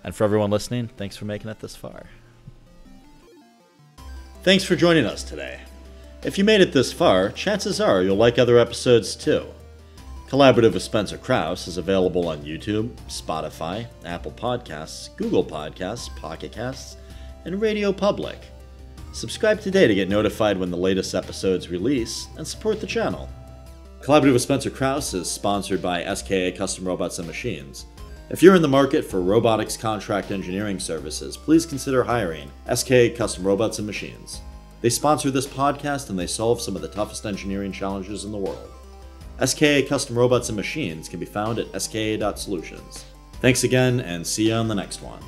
And for everyone listening, thanks for making it this far. Thanks for joining us today. If you made it this far, chances are you'll like other episodes too. Collaborative with Spencer Krause is available on YouTube, Spotify, Apple Podcasts, Google Podcasts, Pocket Casts, and Radio Public. Subscribe today to get notified when the latest episodes release and support the channel. Collaborative with Spencer Krause is sponsored by SKA Custom Robots and Machines. If you're in the market for robotics contract engineering services, please consider hiring SKA Custom Robots and Machines. They sponsor this podcast and they solve some of the toughest engineering challenges in the world. SKA Custom Robots and Machines can be found at ska.solutions. Thanks again and see you on the next one.